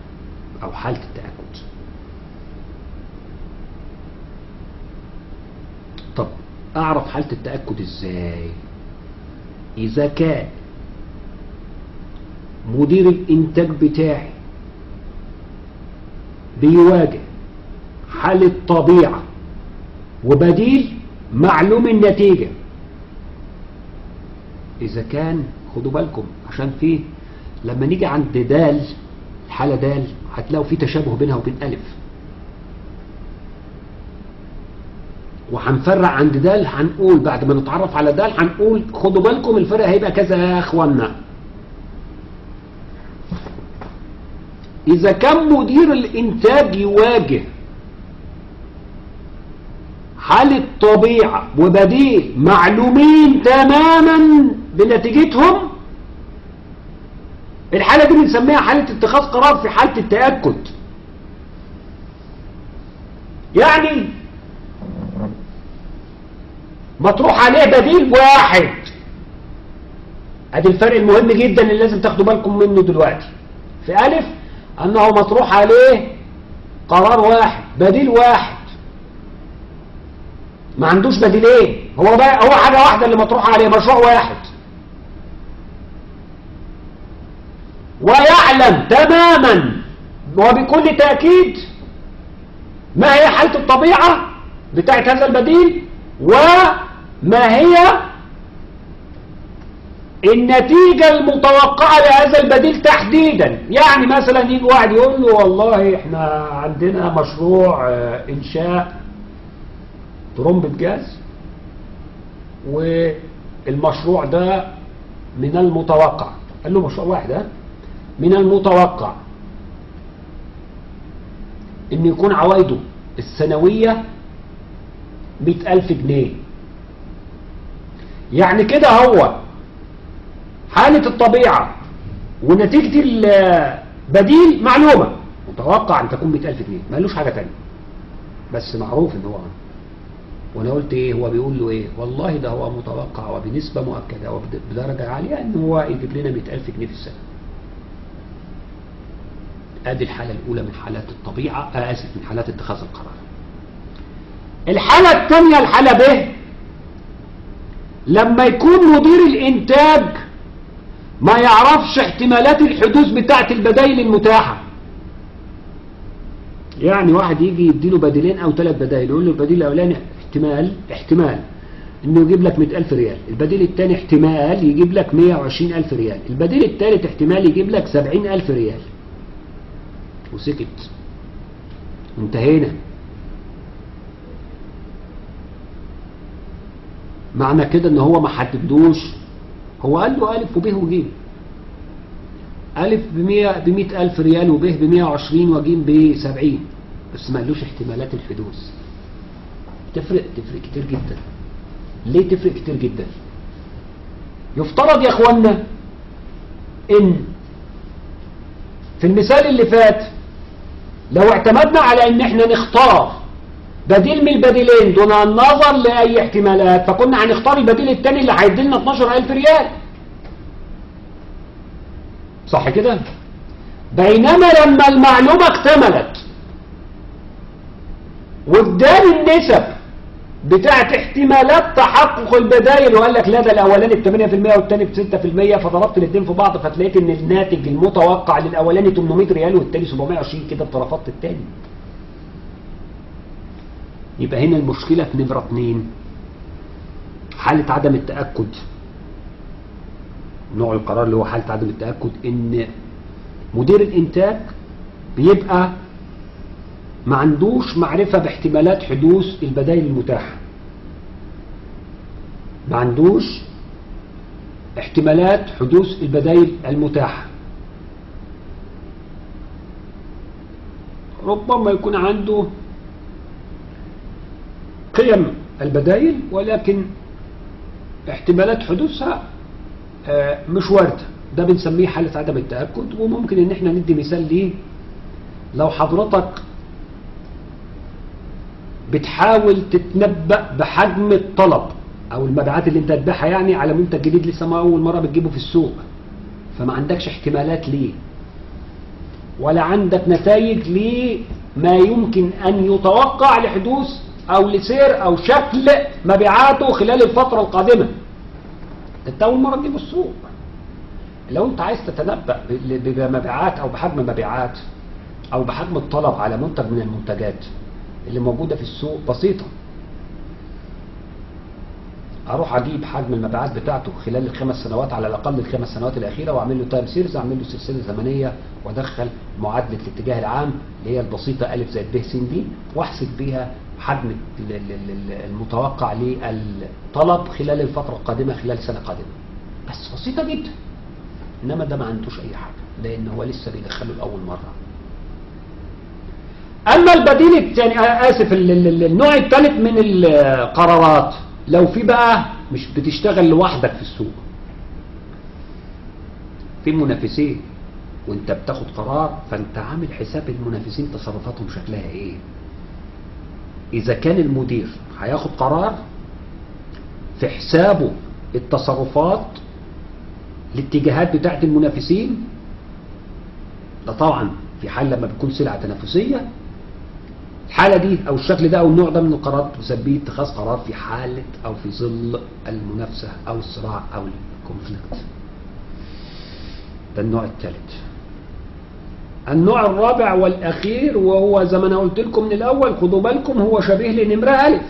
[SPEAKER 1] أو حالة التأكد. طب أعرف حالة التأكد إزاي؟ إذا كان مدير الإنتاج بتاعي بيواجه حالة طبيعة وبديل معلوم النتيجة. إذا كان خدوا بالكم عشان في لما نيجي عند دال الحالة دال هتلاقوا في تشابه بينها وبين ألف. وهنفرع عند دال هنقول بعد ما نتعرف على دال هنقول خدوا بالكم الفرق هيبقى كذا يا اخوانا إذا كان مدير الإنتاج يواجه حالة طبيعة وبديل معلومين تماما بنتيجتهم؟ الحالة دي بنسميها حالة اتخاذ قرار في حالة التأكد. يعني مطروح عليه بديل واحد. ادي الفرق المهم جدا اللي لازم تاخدوا بالكم منه دلوقتي. في ألف أنه مطروح عليه قرار واحد بديل واحد. ما عندوش بديلين هو بقى هو حاجة واحدة اللي مطروح عليه مشروع واحد. ويعلم تماما وبكل تأكيد ما هي حالة الطبيعة بتاعت هذا البديل وما هي؟ النتيجة المتوقعة لهذا البديل تحديدا. يعني مثلا يجي واحد يقول له والله إحنا عندنا مشروع آه إنشاء ترمبة جاز والمشروع ده من المتوقع. قال له مشروع واحد ها؟ من المتوقع إن يكون عوائده السنوية مئة ألف جنيه. يعني كده هو حالة الطبيعة ونتيجة البديل معلومة. متوقع أن تكون مئة ألف جنيه. ما قالوش حاجة تانية. بس معروف إن هو وأنا قلت إيه؟ هو بيقول له إيه؟ والله ده هو متوقع وبنسبة مؤكدة وبدرجة عالية إن هو يجيب لنا مئة ألف جنيه في السنة. أدي الحالة الأولى من حالات الطبيعة آسف من حالات اتخاذ القرار. الحالة الثانية الحالة ب لما يكون مدير الإنتاج ما يعرفش احتمالات الحدوث بتاعت البدائل المتاحة. يعني واحد يجي يديله بديلين أو ثلاث بدائل يقول له البديل الأولاني احتمال احتمال إنه يجيب لك 100000 ريال. البديل الثاني احتمال يجيب لك 120000 ريال. البديل الثالث احتمال يجيب لك 70000 ريال. وسكت. انتهينا. معنى كده إن هو ما حددوش. هو قال له ألف وب وج ألف بمية بمئة ألف ريال وب بمية وعشرين وجيم بسبعين. بس ما قالوش احتمالات الحدوث تفرق تفرق كتير جدا. ليه تفرق كتير جدا؟ يفترض يا اخوانا إن في المثال اللي فات لو اعتمدنا على إن إحنا نختار بديل من البديلين دون النظر لأي احتمالات. فكنا هنختار البديل الثاني اللي هيدي لنا 12000 ريال. صح كده؟ بينما لما المعلومة اكتملت واداني النسب بتاعت احتمالات تحقق البدايل وقال لك لا ده الأولاني ب 8% والثاني ب 6% فضربت الاثنين في بعض فتلاقيت إن الناتج المتوقع للأولاني 800 ريال والثاني 720 كده اترفضت الثاني يبقى هنا المشكلة في نمرة اتنين حالة عدم التأكد. نوع القرار اللي هو حالة عدم التأكد إن مدير الإنتاج بيبقى ما عندوش معرفة باحتمالات حدوث البدائل المتاحة. ما عندوش احتمالات حدوث البدائل المتاحة. ربما يكون عنده قيم البدائل ولكن احتمالات حدوثها مش واردة ده بنسميه حالة عدم التأكد وممكن إن إحنا ندي مثال ليه. لو حضرتك بتحاول تتنبأ بحجم الطلب أو المبيعات اللي أنت هتبيعها يعني على منتج جديد لسه ما أول مرة بتجيبه في السوق فما عندكش احتمالات ليه؟ ولا عندك نتائج لما يمكن أن يتوقع لحدوث أو لسير أو شكل مبيعاته خلال الفترة القادمة. أنت أول مرة تجيبه السوق. لو أنت عايز تتنبأ بمبيعات أو بحجم مبيعات أو بحجم الطلب على منتج من المنتجات اللي موجودة في السوق بسيطة. أروح أجيب حجم المبيعات بتاعته خلال الخمس سنوات على الأقل الخمس سنوات الأخيرة وأعمل له time series أعمل له سلسلة زمنية وأدخل معادلة الاتجاه العام اللي هي البسيطة ا زائد ب س د وأحسب بيها حجم المتوقع للطلب خلال الفترة القادمة خلال سنة قادمة. بس بسيطة جدا. إنما ده ما عندوش أي حاجة لأن هو لسه بيدخله لأول مرة. أما البديل الثاني آه، ال- النوع الثالث من القرارات لو في بقى مش بتشتغل لوحدك في السوق في منافسين وأنت بتاخد قرار فأنت عامل حساب المنافسين تصرفاتهم شكلها إيه؟ إذا كان المدير هياخد قرار في حسابه التصرفات الاتجاهات بتاعت المنافسين ده طبعا في حال لما بتكون سلعة تنافسية. الحالة دي أو الشكل ده أو النوع ده من القرارات تسميه اتخاذ قرار في حالة أو في ظل المنافسة أو الصراع أو الكونفليكت. ده النوع الثالث. النوع الرابع والأخير وهو زي ما أنا قلت لكم من الأول خدوا بالكم هو شبيه لنمرة ألف.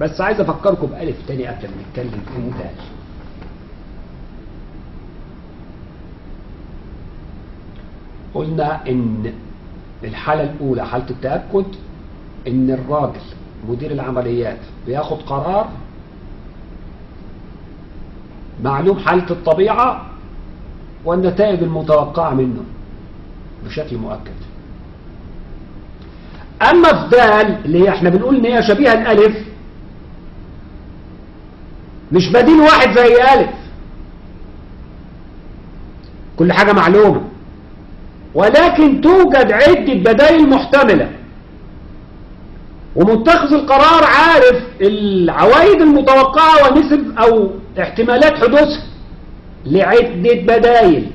[SPEAKER 1] بس عايز أفكركم بألف تاني قبل ما نتكلم في دال قلنا إن الحالة الأولى حالة التأكد إن الراجل مدير العمليات بياخد قرار معلوم حالة الطبيعة والنتائج المتوقعة منه. بشكل مؤكد. أما في دال اللي هي إحنا بنقول إن هي شبيهة الالف مش بديل واحد زي ألف. كل حاجة معلومة. ولكن توجد عدة بدائل محتملة. ومتخذ القرار عارف العوائد المتوقعة ونسب أو احتمالات حدوثها لعدة بدائل.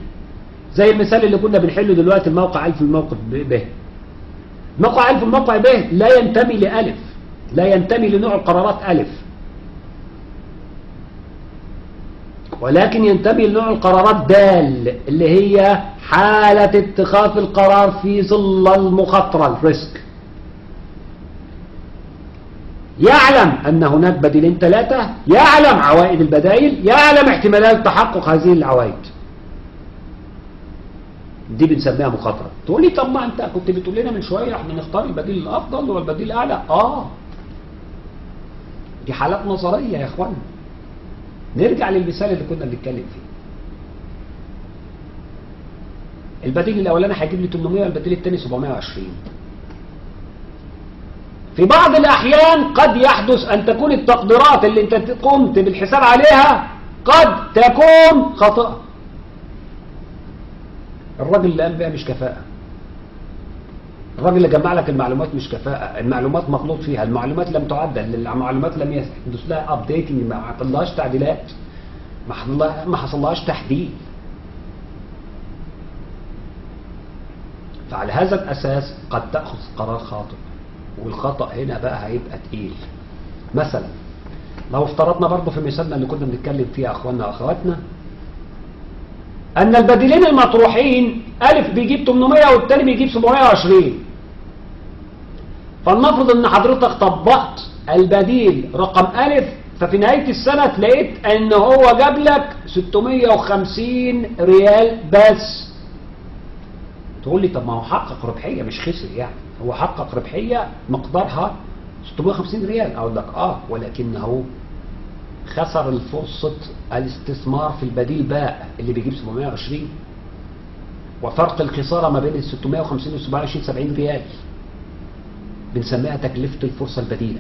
[SPEAKER 1] زي المثال اللي كنا بنحله دلوقتي الموقع ألف الموقف ب موقع ألف الموقع ب لا ينتمي لألف لا ينتمي لنوع القرارات ألف. ولكن ينتمي لنوع القرارات دال اللي هي حالة اتخاذ القرار في ظل المخاطرة الريسك. يعلم أن هناك بديلين ثلاثة يعلم عوائد البدائل يعلم احتمالات تحقق هذه العوائد. دي بنسميها مخاطرة. تقول لي طب ما أنت كنت بتقول لنا من شوية إحنا نختار البديل الأفضل والبديل الأعلى. آه. دي حالات نظرية يا اخوانا نرجع للمثال اللي كنا بنتكلم فيه. البديل الاولاني هيجيب لي 800 والبديل الثاني 720 في بعض الأحيان قد يحدث أن تكون التقديرات اللي أنت قمت بالحساب عليها قد تكون خاطئه الراجل اللي قام بها مش كفاءة. الراجل اللي جمع لك المعلومات مش كفاءة. المعلومات مغلوط فيها. المعلومات لم تعدل. المعلومات لم يحدث لها ابديتنج ما حصلهاش تعديلات. ما حصلها- ما حصلهاش تحديث فعلى هذا الأساس قد تأخذ قرار خاطئ. والخطأ هنا بقى هيبقى تقيل. مثلا لو افترضنا برضه في مثالنا اللي كنا بنتكلم فيه يا أخواننا وأخواتنا أن البديلين المطروحين ألف بيجيب 800 والتاني بيجيب 720 فلنفرض أن حضرتك طبقت البديل رقم ألف ففي نهاية السنة تلاقيت أن هو جاب لك 650 ريال بس. تقول لي طب ما هو حقق ربحية مش خسر يعني. هو حقق ربحية مقدارها 650 ريال. أقول لك آه ولكنه خسر الفرصة الاستثمار في البديل باء اللي بيجيب 720 وفرق الخسارة ما بين ال 650 و 720 70 ريال. بنسميها تكلفة الفرصة البديلة.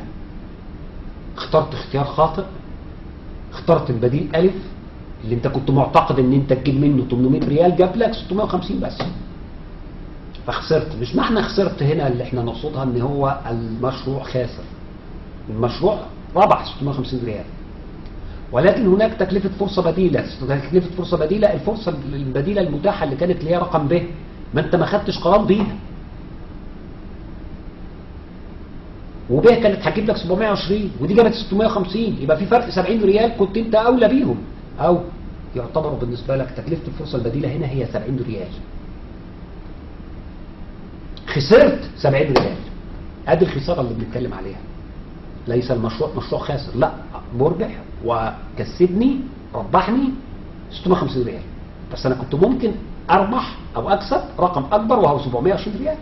[SPEAKER 1] اخترت اختيار خاطئ اخترت البديل ألف اللي انت كنت معتقد ان انت تجيب منه 800 ريال جاب لك 650 بس. فخسرت. مش معنى خسرت هنا اللي إحنا نقصدها ان هو المشروع خاسر. المشروع ربح 650 ريال. ولكن هناك تكلفة فرصة بديلة. تكلفة فرصة بديلة الفرصة البديلة المتاحة اللي كانت اللي هي رقم ب. ما انت ما خدتش قرار بيها وب كانت هتجيب لك 720 ودي جابت 650 يبقى في فرق 70 ريال كنت انت اولى بيهم. أو يعتبروا بالنسبة لك تكلفة الفرصة البديلة هنا هي 70 ريال. خسرت 70 ريال. ادي الخسارة اللي بنتكلم عليها. ليس المشروع مشروع خاسر. لا مربح. وكسبني ربحني 650 ريال. بس أنا كنت ممكن أربح أو أكسب رقم أكبر وهو 720 ريال.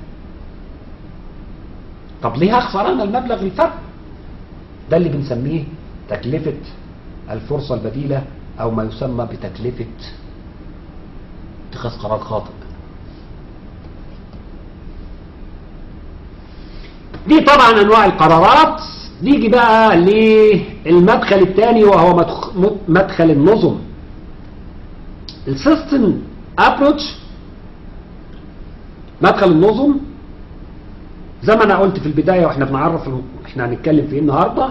[SPEAKER 1] طب ليه اخسر أنا المبلغ الفرق؟ ده اللي بنسميه تكلفة الفرصة البديلة أو ما يسمى بتكلفة اتخاذ قرار خاطئ. دي طبعا أنواع القرارات. نيجي بقى للمدخل الثاني وهو مدخ- مدخل النظم. ال system approach مدخل النظم. زي ما أنا قلت في البداية وإحنا بنعرف إحنا هنتكلم في إيه النهارده.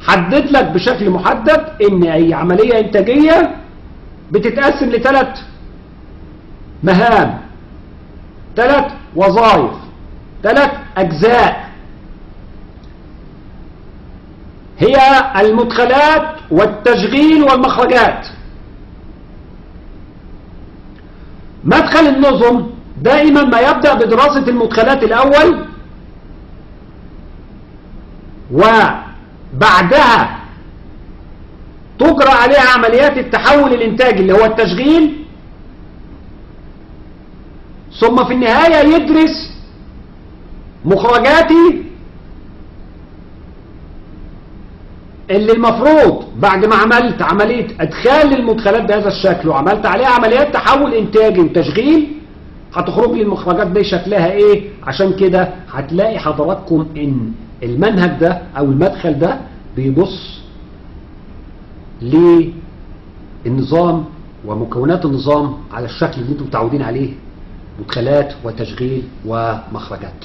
[SPEAKER 1] حدد لك بشكل محدد إن أي عملية إنتاجية بتتقسم لثلاث مهام ثلاث وظائف ثلاث أجزاء. هي المدخلات والتشغيل والمخرجات. مدخل النظم دائما ما يبدأ بدراسة المدخلات الأول وبعدها تجرى عليها عمليات التحول الإنتاجي اللي هو التشغيل. ثم في النهاية يدرس مخرجاتي اللي المفروض بعد ما عملت عملية إدخال للمدخلات بهذا الشكل وعملت عليها عمليات تحول انتاجي وتشغيل هتخرج لي المخرجات دي شكلها إيه؟ عشان كده هتلاقي حضراتكم إن المنهج ده أو المدخل ده بيبص للنظام ومكونات النظام على الشكل اللي أنتم متعودين عليه مدخلات وتشغيل ومخرجات.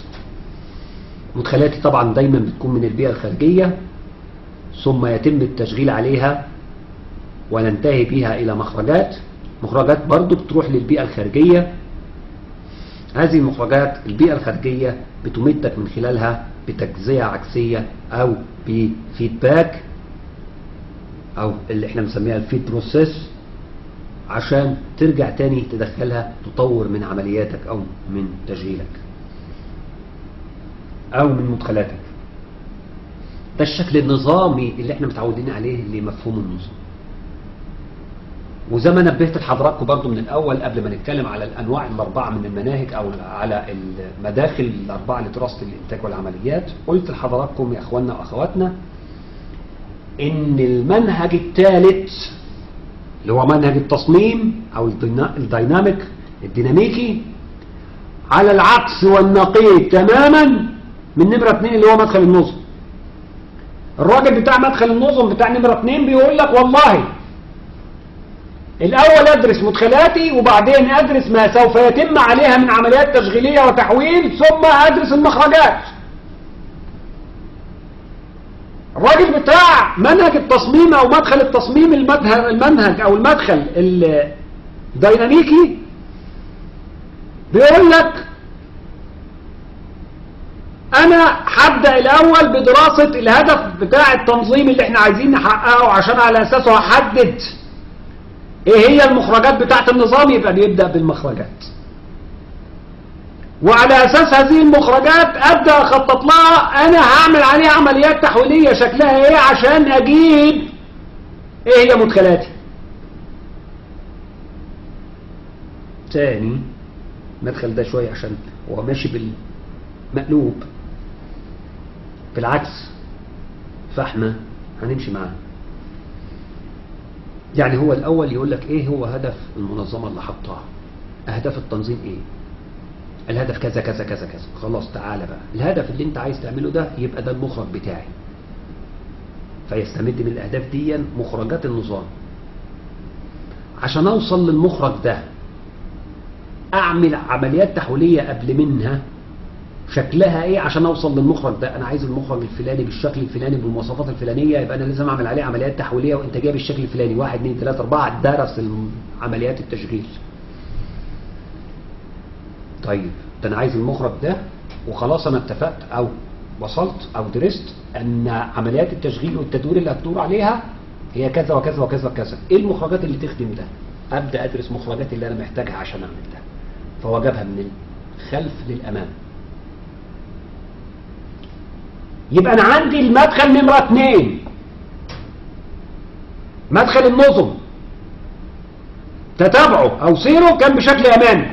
[SPEAKER 1] مدخلاتي طبعا دايما بتكون من البيئة الخارجية ثم يتم التشغيل عليها وننتهي بها إلى مخرجات. مخرجات برضو بتروح للبيئة الخارجية. هذه المخرجات البيئة الخارجية بتمدك من خلالها بتجزئة عكسية أو بفيدباك أو اللي إحنا بنسميها الفيد بروسيس عشان ترجع تاني تدخلها تطور من عملياتك أو من تشغيلك أو من مدخلاتك. ده الشكل النظامي اللي إحنا متعودين عليه لمفهوم النظام. وزي ما نبهت لحضراتكم برضو من الأول قبل ما نتكلم على الأنواع الأربعة من المناهج أو على المداخل الأربعة لدراسة الإنتاج والعمليات قلت لحضراتكم يا أخواننا وأخواتنا إن المنهج الثالث اللي هو منهج التصميم أو الدينا- الديناميك الديناميكي على العكس والنقيض تماما من نمرة اتنين اللي هو مدخل النظم. الراجل بتاع مدخل النظم بتاع نمرة اتنين بيقول لك والله الأول أدرس مدخلاتي وبعدين أدرس ما سوف يتم عليها من عمليات تشغيلية وتحويل ثم أدرس المخرجات. الراجل بتاع منهج التصميم أو مدخل التصميم المنهج أو المدخل الديناميكي بيقول لك أنا هبدأ الأول بدراسة الهدف بتاع التنظيم اللي إحنا عايزين نحققه عشان على أساسه هحدد إيه هي المخرجات بتاعه النظام يبقى بيبدأ بالمخرجات. وعلى أساس هذه المخرجات أبدأ أخطط لها أنا هعمل عليها عمليات تحويلية شكلها إيه عشان أجيب إيه هي مدخلاتي. تاني مدخل ده شوية عشان هو ماشي بالمقلوب. بالعكس فاحنا هنمشي معاه. يعني هو الأول يقول لك إيه هو هدف المنظمة اللي حطها أهداف التنظيم إيه؟ الهدف كذا كذا كذا كذا. خلاص تعالى بقى. الهدف اللي أنت عايز تعمله ده يبقى ده المخرج بتاعي. فيستمد من الأهداف دي مخرجات النظام. عشان أوصل للمخرج ده أعمل عمليات تحويلية قبل منها شكلها إيه؟ عشان أوصل للمخرج ده. أنا عايز المخرج الفلاني بالشكل الفلاني بالمواصفات الفلانية. يبقى أنا لازم أعمل عليه عمليات تحويلية وإنتاجية بالشكل الفلاني. واحد اثنين ثلاثة أربعة. درس عمليات التشغيل. طيب ده أنا عايز المخرج ده. وخلاص أنا اتفقت أو وصلت أو درست أن عمليات التشغيل والتدوير اللي هتدور عليها هي كذا وكذا وكذا وكذا. إيه المخرجات اللي تخدم ده؟ أبدأ أدرس مخرجات اللي أنا محتاجها عشان أعمل ده. فهو جابها من الخلف للأمام. يبقى أنا عندي المدخل نمرة اتنين. مدخل النظم. تتابعه أو سيره كان بشكل أمامي.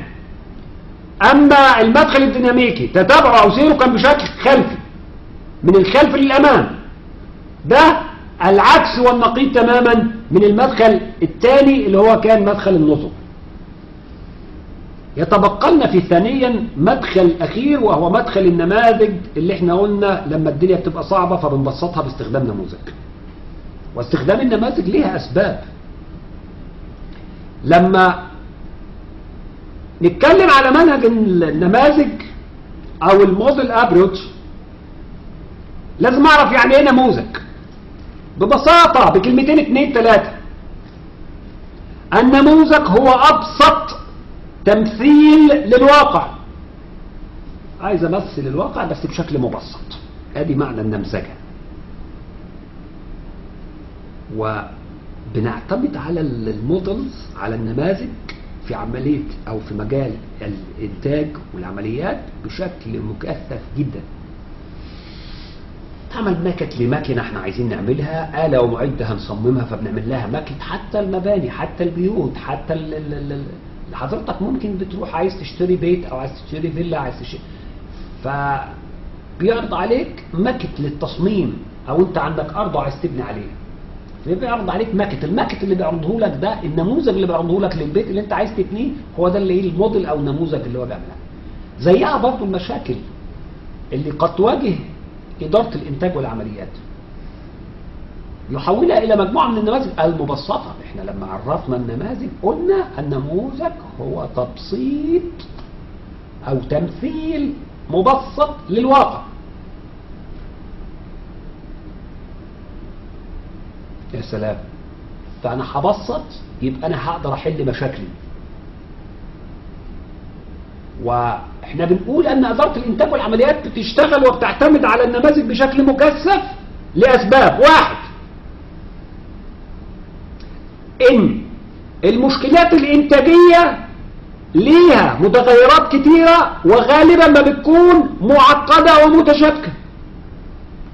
[SPEAKER 1] أما المدخل الديناميكي تتابعه أو سيره كان بشكل خلفي. من الخلف للأمام. ده العكس والنقيض تماما من المدخل الثاني اللي هو كان مدخل النظم. يتبقى لنا في ثانيا مدخل أخير وهو مدخل النماذج اللي إحنا قلنا لما الدنيا بتبقى صعبة فبنبسطها باستخدام نموذج. واستخدام النماذج ليها أسباب. لما نتكلم على منهج النماذج أو ال model approach لازم أعرف يعني إيه نموذج. ببساطة بكلمتين اتنين تلاتة. النموذج هو أبسط تمثيل للواقع. عايز أمثل الواقع بس بشكل مبسط. ادي معنى النمذجه وبنعتمد على ال models على النماذج في عملية أو في مجال الإنتاج والعمليات بشكل مكثف جدا. تعمل ماكت لماكينة إحنا عايزين نعملها. آلة ومعدة هنصممها فبنعمل لها ماكت. حتى المباني حتى البيوت حتى ال حضرتك ممكن بتروح عايز تشتري بيت أو عايز تشتري فيلا عايز تشتري. ف بيعرض عليك ماكت للتصميم. أو أنت عندك أرض وعايز تبني عليها. بيعرض عليك maquette. ال maquette اللي بيعرضه لك ده النموذج اللي بيعرضه لك للبيت اللي أنت عايز تبنيه هو ده اللي إيه الموديل أو النموذج اللي هو بيعملها زيها برضه المشاكل اللي قد تواجه إدارة الإنتاج والعمليات. يحولها إلى مجموعة من النماذج المبسطة. إحنا لما عرفنا النماذج قلنا النموذج هو تبسيط أو تمثيل مبسط للواقع. يا سلام. فأنا هبسط يبقى أنا هقدر أحل مشاكلي. وإحنا بنقول أن أدارة الإنتاج والعمليات بتشتغل وبتعتمد على النماذج بشكل مكثف لأسباب. واحد. إن. المشكلات الإنتاجية ليها متغيرات كتيرة وغالبا ما بتكون معقدة ومتشابكة.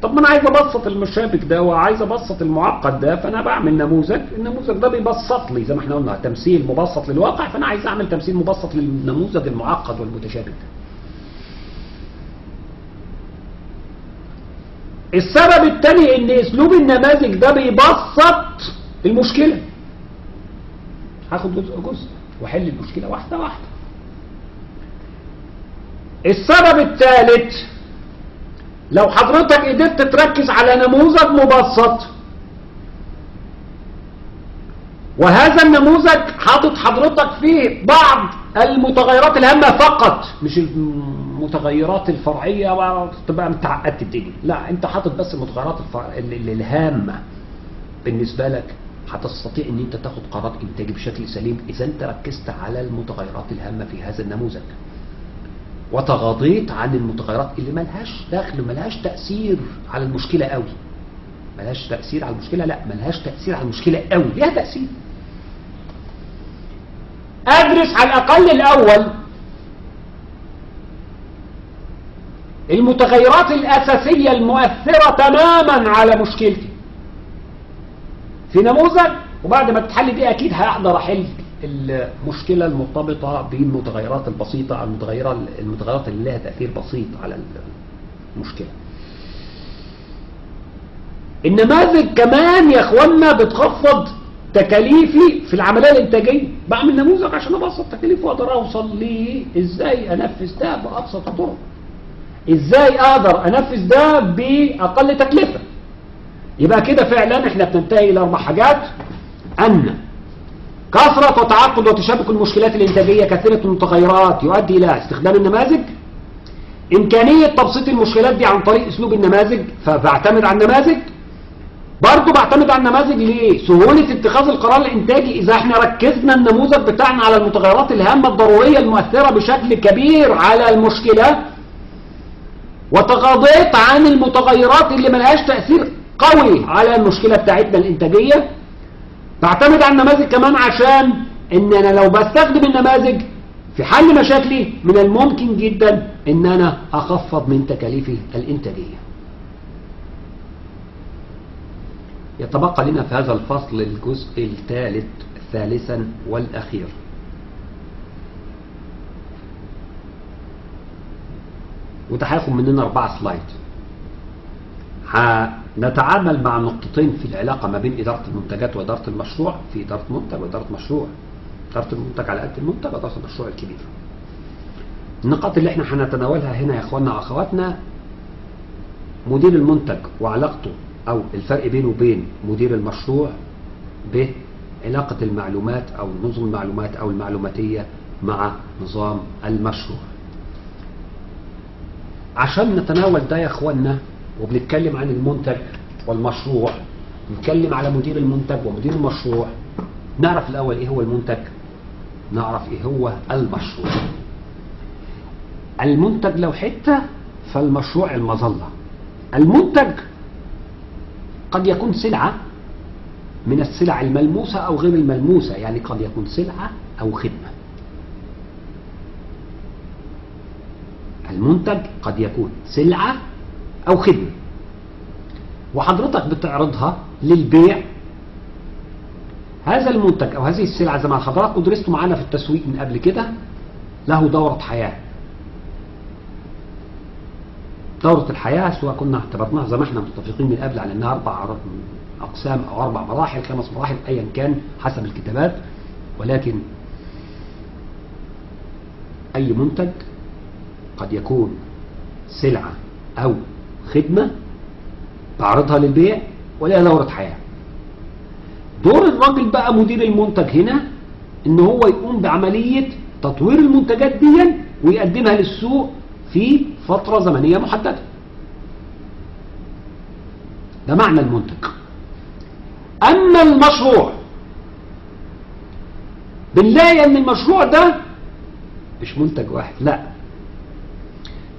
[SPEAKER 1] طب ما أنا عايز أبسط المشابك ده وعايز أبسط المعقد ده فأنا بعمل نموذج. النموذج ده بيبسط لي زي ما إحنا قلنا تمثيل مبسط للواقع فأنا عايز أعمل تمثيل مبسط للنموذج المعقد والمتشابك ده. السبب الثاني إن أسلوب النماذج ده بيبسط المشكلة. هاخد جزء جزء واحل المشكلة واحدة واحدة السبب الثالث لو حضرتك قدرت تركز على نموذج مبسط وهذا النموذج حاطط حضرتك فيه بعض المتغيرات الهامة فقط مش المتغيرات الفرعية وتبقى انت عقدت الدنيا لا انت حاطط بس المتغيرات. الهامة بالنسبة لك هتستطيع إن أنت تاخد قرار إنتاجي بشكل سليم إذا أنت ركزت على المتغيرات الهامة في هذا النموذج. وتغاضيت عن المتغيرات اللي ملهاش دخل ملهاش تأثير على المشكلة قوي. ملهاش تأثير على المشكلة لا ملهاش تأثير على المشكلة قوي ليها تأثير. أدرس على الأقل الأول المتغيرات الأساسية المؤثرة تماما على مشكلتي. في نموذج وبعد ما تتحل دي أكيد هقدر أحل المشكلة المرتبطة بالمتغيرات البسيطة المتغيرات المتغيرات اللي لها تأثير بسيط على المشكلة. النماذج كمان يا اخوانا بتخفض تكاليفي في العملية الإنتاجية. بعمل نموذج عشان أبسط تكاليفي وأقدر أوصل ليه؟ إزاي أنفذ ده بأبسط الطرق إزاي أقدر أنفذ ده بأقل تكلفة؟ يبقى كده فعلا إحنا بننتهي إلى أربع حاجات. أن كثرة وتعقد وتشابك المشكلات الإنتاجية كثيرة المتغيرات يؤدي إلى استخدام النماذج. إمكانية تبسيط المشكلات دي عن طريق أسلوب النماذج فبعتمد على النماذج. برضه بعتمد على النماذج ليه سهولة اتخاذ القرار الإنتاجي إذا إحنا ركزنا النموذج بتاعنا على المتغيرات الهامة الضرورية المؤثرة بشكل كبير على المشكلة وتغاضيت عن المتغيرات اللي ملهاش تأثير. قوي على المشكلة بتاعتنا الإنتاجية. بعتمد على النماذج كمان عشان إن أنا لو بستخدم النماذج في حل مشاكلي من الممكن جدا إن أنا أخفض من تكاليفي الإنتاجية. يتبقى لنا في هذا الفصل الجزء الثالث ثالثا والأخير. وده هياخد مننا أربعة سلايد هنتعامل مع نقطتين في العلاقة ما بين إدارة المنتجات وإدارة المشروع في إدارة منتج وإدارة مشروع. إدارة المنتج على قد المنتج وإدارة المشروع الكبير. النقاط اللي إحنا هنتناولها هنا يا إخواننا وأخواتنا مدير المنتج وعلاقته أو الفرق بينه وبين مدير المشروع بعلاقة المعلومات أو نظم المعلومات أو المعلوماتية مع نظام المشروع. عشان نتناول ده يا اخوانا وبنتكلم عن المنتج والمشروع نتكلم على مدير المنتج ومدير المشروع. نعرف الأول إيه هو المنتج؟ نعرف إيه هو المشروع. المنتج لو حتة فالمشروع المظلة. المنتج قد يكون سلعة من السلع الملموسة أو غير الملموسة يعني قد يكون سلعة أو خدمة. المنتج قد يكون سلعة أو خدمة. وحضرتك بتعرضها للبيع. هذا المنتج أو هذه السلعة زي ما حضراتكم درستوا معانا في التسويق من قبل كده له دورة حياة. دورة الحياة سواء كنا اعتبرناها زي ما إحنا متفقين من قبل على إنها أربع أقسام أو أربع مراحل خمس مراحل ايا كان حسب الكتابات. ولكن أي منتج قد يكون سلعة أو خدمة تعرضها للبيع ولها دورة حياة. دور الراجل بقى مدير المنتج هنا إن هو يقوم بعملية تطوير المنتجات دي ويقدمها للسوق في فترة زمنية محددة. ده معنى المنتج. أما المشروع بنلاقي أن المشروع ده مش منتج واحد لا.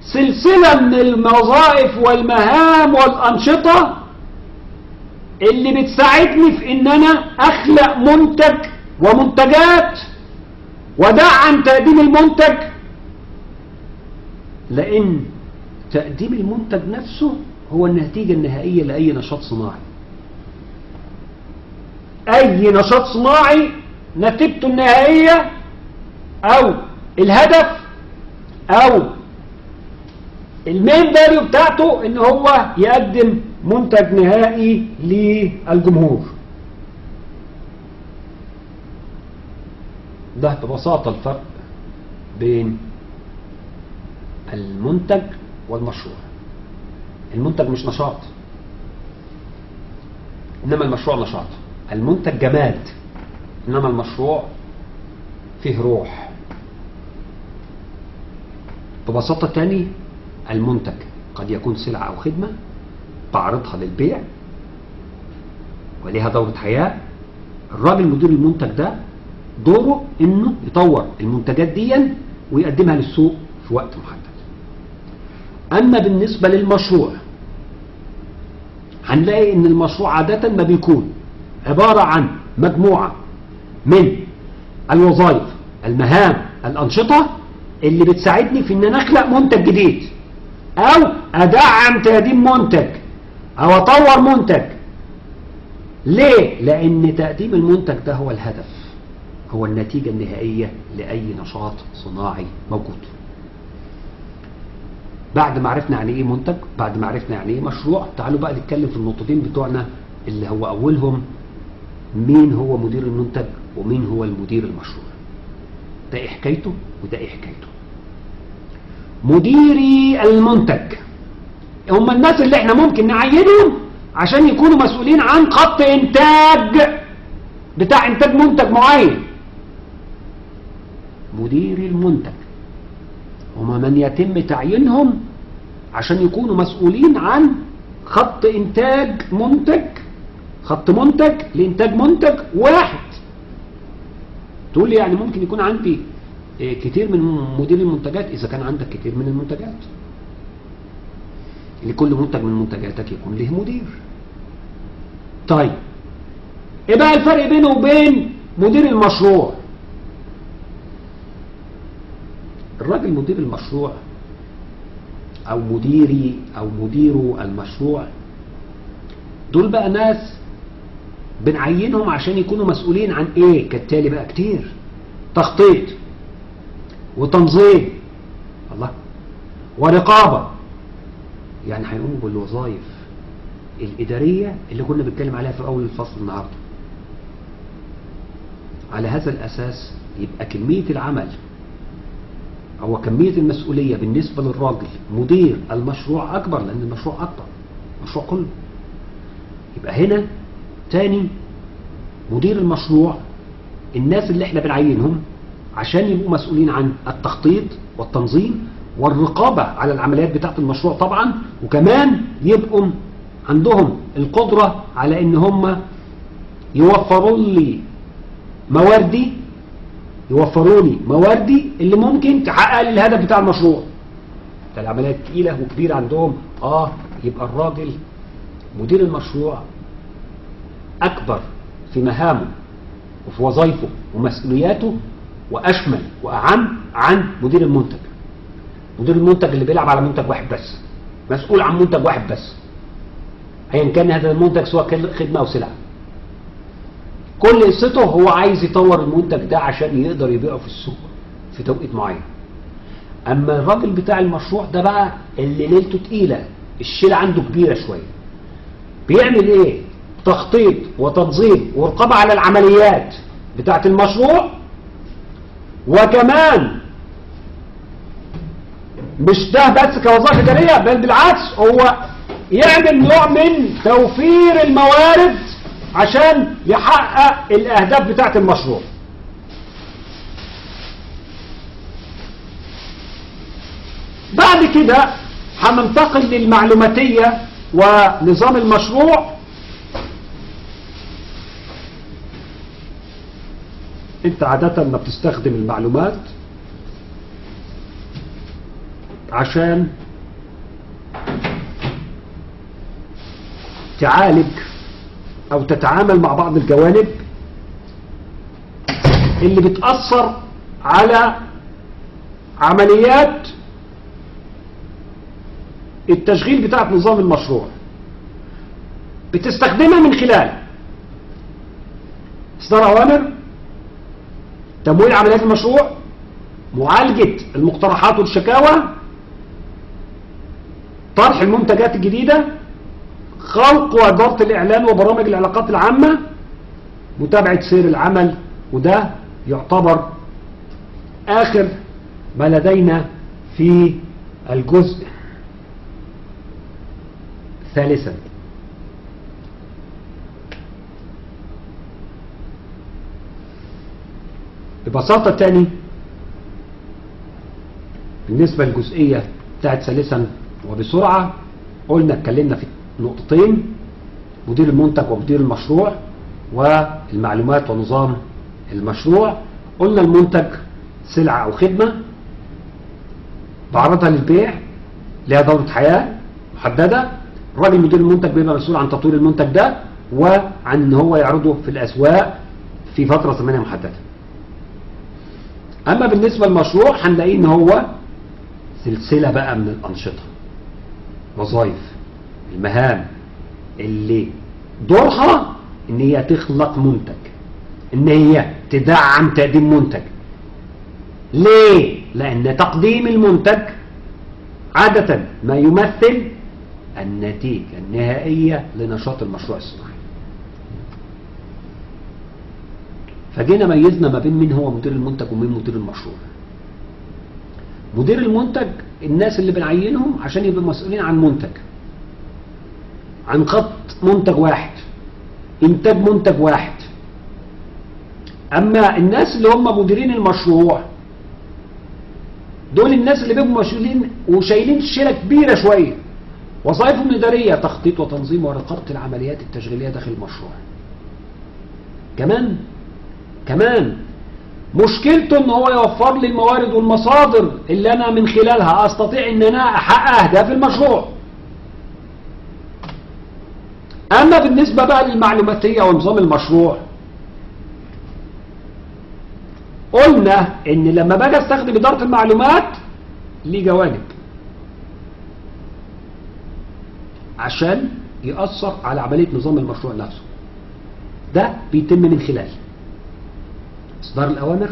[SPEAKER 1] سلسلة من الوظائف والمهام والأنشطة اللي بتساعدني في إن أنا أخلق منتج ومنتجات ودعم تقديم المنتج. لأن تقديم المنتج نفسه هو النتيجة النهائية لأي نشاط صناعي. أي نشاط صناعي نتيجته النهائية أو الهدف أو المين فاليو بتاعته إن هو يقدم منتج نهائي للجمهور. ده ببساطة الفرق بين المنتج والمشروع. المنتج مش نشاط إنما المشروع نشاط. المنتج جماد إنما المشروع فيه روح. ببساطة تاني المنتج قد يكون سلعة أو خدمة تعرضها للبيع. وليها دورة حياة الراجل مدير المنتج ده دوره إنه يطور المنتجات دي ويقدمها للسوق في وقت محدد. أما بالنسبة للمشروع هنلاقي إن المشروع عادة ما بيكون عبارة عن مجموعة من الوظائف المهام الأنشطة اللي بتساعدني في إن أنا أخلق منتج جديد. أو أدعم تقديم منتج أو أطور منتج. ليه؟ لأن تقديم المنتج ده هو الهدف هو النتيجة النهائية لأي نشاط صناعي موجود. بعد ما عرفنا يعني إيه منتج بعد ما عرفنا يعني إيه مشروع تعالوا بقى نتكلم في النقطتين بتوعنا اللي هو أولهم مين هو مدير المنتج ومين هو المدير المشروع. ده إيه حكايته وده إيه حكايته. مديري المنتج. هم الناس اللي إحنا ممكن نعينهم عشان يكونوا مسؤولين عن خط إنتاج بتاع إنتاج منتج معين. مدير المنتج. هم من يتم تعيينهم عشان يكونوا مسؤولين عن خط إنتاج منتج خط منتج لإنتاج منتج واحد. تقول لي يعني ممكن يكون عندي كتير من مدير المنتجات إذا كان عندك كتير من المنتجات. لكل منتج من منتجاتك يكون له مدير. طيب. إيه بقى الفرق بينه وبين مدير المشروع؟ الراجل مدير المشروع أو مديري أو مدير المشروع دول بقى ناس بنعينهم عشان يكونوا مسؤولين عن إيه؟ كالتالي بقى كتير. تخطيط. وتنظيم. الله. ورقابة. يعني هيقوموا بالوظائف الإدارية اللي كنا بنتكلم عليها في أول الفصل النهاردة. على هذا الأساس يبقى كمية العمل هو كمية المسؤولية بالنسبة للراجل مدير المشروع أكبر لأن المشروع أكبر. المشروع كله. يبقى هنا تاني مدير المشروع الناس اللي إحنا بنعينهم عشان يبقوا مسؤولين عن التخطيط والتنظيم والرقابة على العمليات بتاعة المشروع طبعا وكمان يبقوا عندهم القدرة على إن هم يوفروا لي مواردي يوفروا لي مواردي اللي ممكن تحقق لي الهدف بتاع المشروع. ده العمليات تقيلة وكبيرة عندهم. آه يبقى الراجل مدير المشروع أكبر في مهامه وفي وظائفه ومسؤولياته وأشمل وأعم عن مدير المنتج. مدير المنتج اللي بيلعب على منتج واحد بس مسؤول عن منتج واحد بس. ايا كان هذا المنتج سواء خدمة أو سلعة. كل قصته هو عايز يطور المنتج ده عشان يقدر يبيعه في السوق في توقيت معين. أما الراجل بتاع المشروع ده بقى اللي ليلته تقيلة الشيلة عنده كبيرة شوية. بيعمل إيه؟ تخطيط وتنظيم ورقابة على العمليات بتاعة المشروع وكمان مش ده بس كوظائف إدارية بل بالعكس هو يعمل نوع من توفير الموارد عشان يحقق الأهداف بتاعة المشروع. بعد كده هننتقل للمعلوماتية ونظام المشروع. انت عادة ما بتستخدم المعلومات عشان تعالج أو تتعامل مع بعض الجوانب اللي بتأثر على عمليات التشغيل بتاعت نظام المشروع. بتستخدمها من خلال. إصدار أوامر. تمويل عمليات المشروع؟ معالجة المقترحات والشكاوى طرح المنتجات الجديدة خلق وإدارة الإعلان وبرامج العلاقات العامة متابعة سير العمل وده يعتبر آخر ما لدينا في الجزء. ثالثا ببساطة تاني بالنسبة للجزئية بتاعت ثالثا وبسرعة قلنا اتكلمنا في نقطتين مدير المنتج ومدير المشروع والمعلومات ونظام المشروع. قلنا المنتج سلعة أو خدمة بعرضها للبيع لها دورة حياة محددة. الراجل مدير المنتج بيبقى مسؤول عن تطوير المنتج ده وعن إن هو يعرضه في الأسواق في فترة زمنية محددة. أما بالنسبة للمشروع هنلاقيه إن هو سلسلة بقى من الأنشطة. وظائف المهام اللي دورها إن هي تخلق منتج إن هي تدعم تقديم منتج. ليه؟ لأن تقديم المنتج عادة ما يمثل النتيجة النهائية لنشاط المشروع الصناعي. فجينا ميزنا ما بين مين هو مدير المنتج ومين مدير المشروع. مدير المنتج الناس اللي بنعينهم عشان يبقوا مسؤولين عن منتج. عن خط منتج واحد. إنتاج منتج واحد. أما الناس اللي هم مديرين المشروع دول الناس اللي بيبقوا مسؤولين وشايلين شيلة كبيرة شوية. وظائفهم الإدارية تخطيط وتنظيم ورقابة العمليات التشغيلية داخل المشروع. كمان كمان مشكلته ان هو يوفر لي الموارد والمصادر اللي أنا من خلالها أستطيع إن أنا أحقق أهداف المشروع. أما بالنسبة بقى للمعلوماتية ونظام المشروع قلنا إن لما باجي أستخدم إدارة المعلومات ليه جوانب. عشان يأثر على عملية نظام المشروع نفسه. ده بيتم من خلال إصدار الأوامر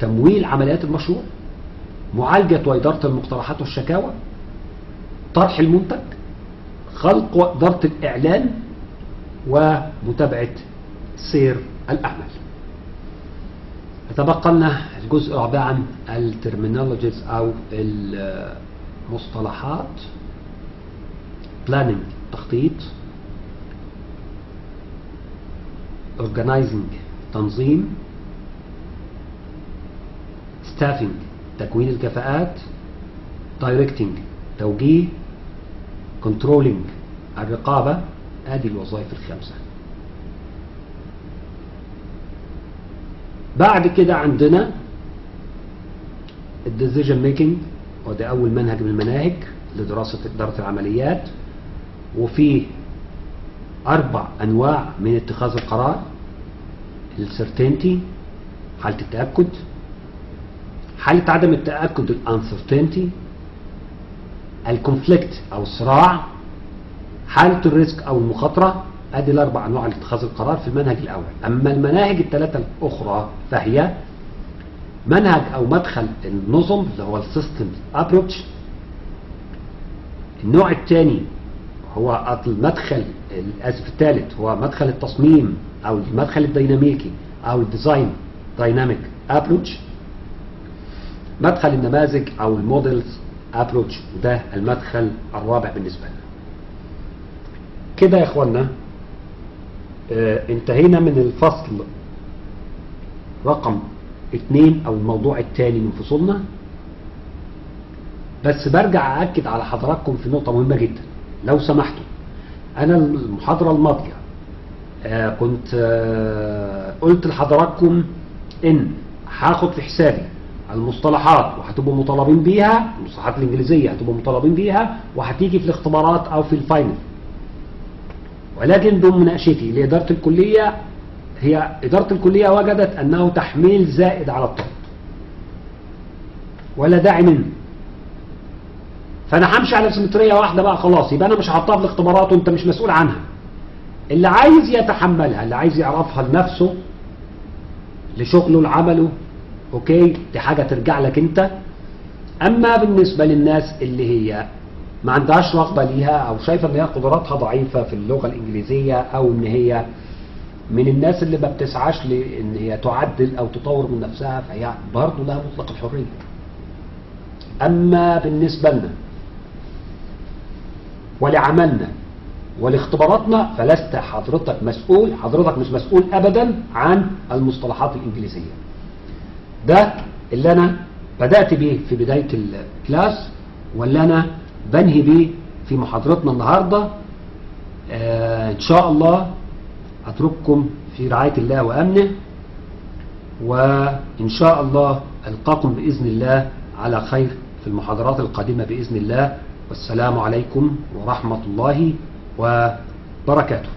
[SPEAKER 1] تمويل عمليات المشروع معالجة وإدارة المقترحات والشكاوى طرح المنتج خلق وإدارة الإعلان ومتابعة سير الأعمال. تبقى لنا الجزء الرابع عن الترمينولوجيز أو المصطلحات. Planning تخطيط. Organizing تنظيم. Staffing تكوين الكفاءات directing توجيه controlling الرقابة ادي الوظائف الخمسة. بعد كده عندنا ال decision making وده أول منهج من المناهج لدراسة إدارة العمليات. وفيه أربع أنواع من اتخاذ القرار. ال certainty حالة التأكد. حالة عدم التأكد ال uncertainty ال conflict أو الصراع حالة ال risk أو المخاطرة ادي الأربع أنواع لاتخاذ القرار في المنهج الأول. أما المناهج الثلاثة الأخرى فهي منهج أو مدخل النظم اللي هو ال system approach النوع الثاني هو المدخل الثالث هو مدخل التصميم أو المدخل الديناميكي أو ال design dynamic approach مدخل النماذج أو ال models approach وده المدخل الرابع بالنسبة لنا. كده يا اخوانا آه انتهينا من الفصل رقم اثنين أو الموضوع الثاني من فصولنا. بس برجع أأكد على حضراتكم في نقطة مهمة جدا. لو سمحتوا أنا المحاضرة الماضية آه كنت آه قلت لحضراتكم إن هاخد في حسابي المصطلحات وهتبقوا مطالبين بيها المصطلحات الإنجليزية هتبقوا مطالبين بيها وهتيجي في الاختبارات أو في الفاينل. ولكن بمناقشتي لإدارة الكلية هي إدارة الكلية وجدت أنه تحميل زائد على الطالب ولا داعي منه. فأنا همشي على سيمترية واحدة بقى خلاص. يبقى أنا مش هحطها في الاختبارات وأنت مش مسؤول عنها. اللي عايز يتحملها اللي عايز يعرفها لنفسه لشغله لعمله أوكي دي حاجة ترجع لك أنت أما بالنسبة للناس اللي هي ما عندهاش رغبة ليها أو شايفة إن هي قدراتها ضعيفة في اللغة الإنجليزية أو إن هي من الناس اللي ما بتسعاش لإن هي تعدل أو تطور من نفسها فهي برضه لها مطلق الحرية. أما بالنسبة لنا ولعملنا ولاختباراتنا فلست حضرتك مسؤول حضرتك مش مسؤول ابدا عن المصطلحات الإنجليزية. ده اللي أنا بدأت بيه في بداية الكلاس واللي أنا بنهي بيه في محاضرتنا النهارده. آه إن شاء الله أترككم في رعاية الله وأمنه وإن شاء الله ألقاكم بإذن الله على خير في المحاضرات القادمة بإذن الله. والسلام عليكم ورحمة الله وبركاته.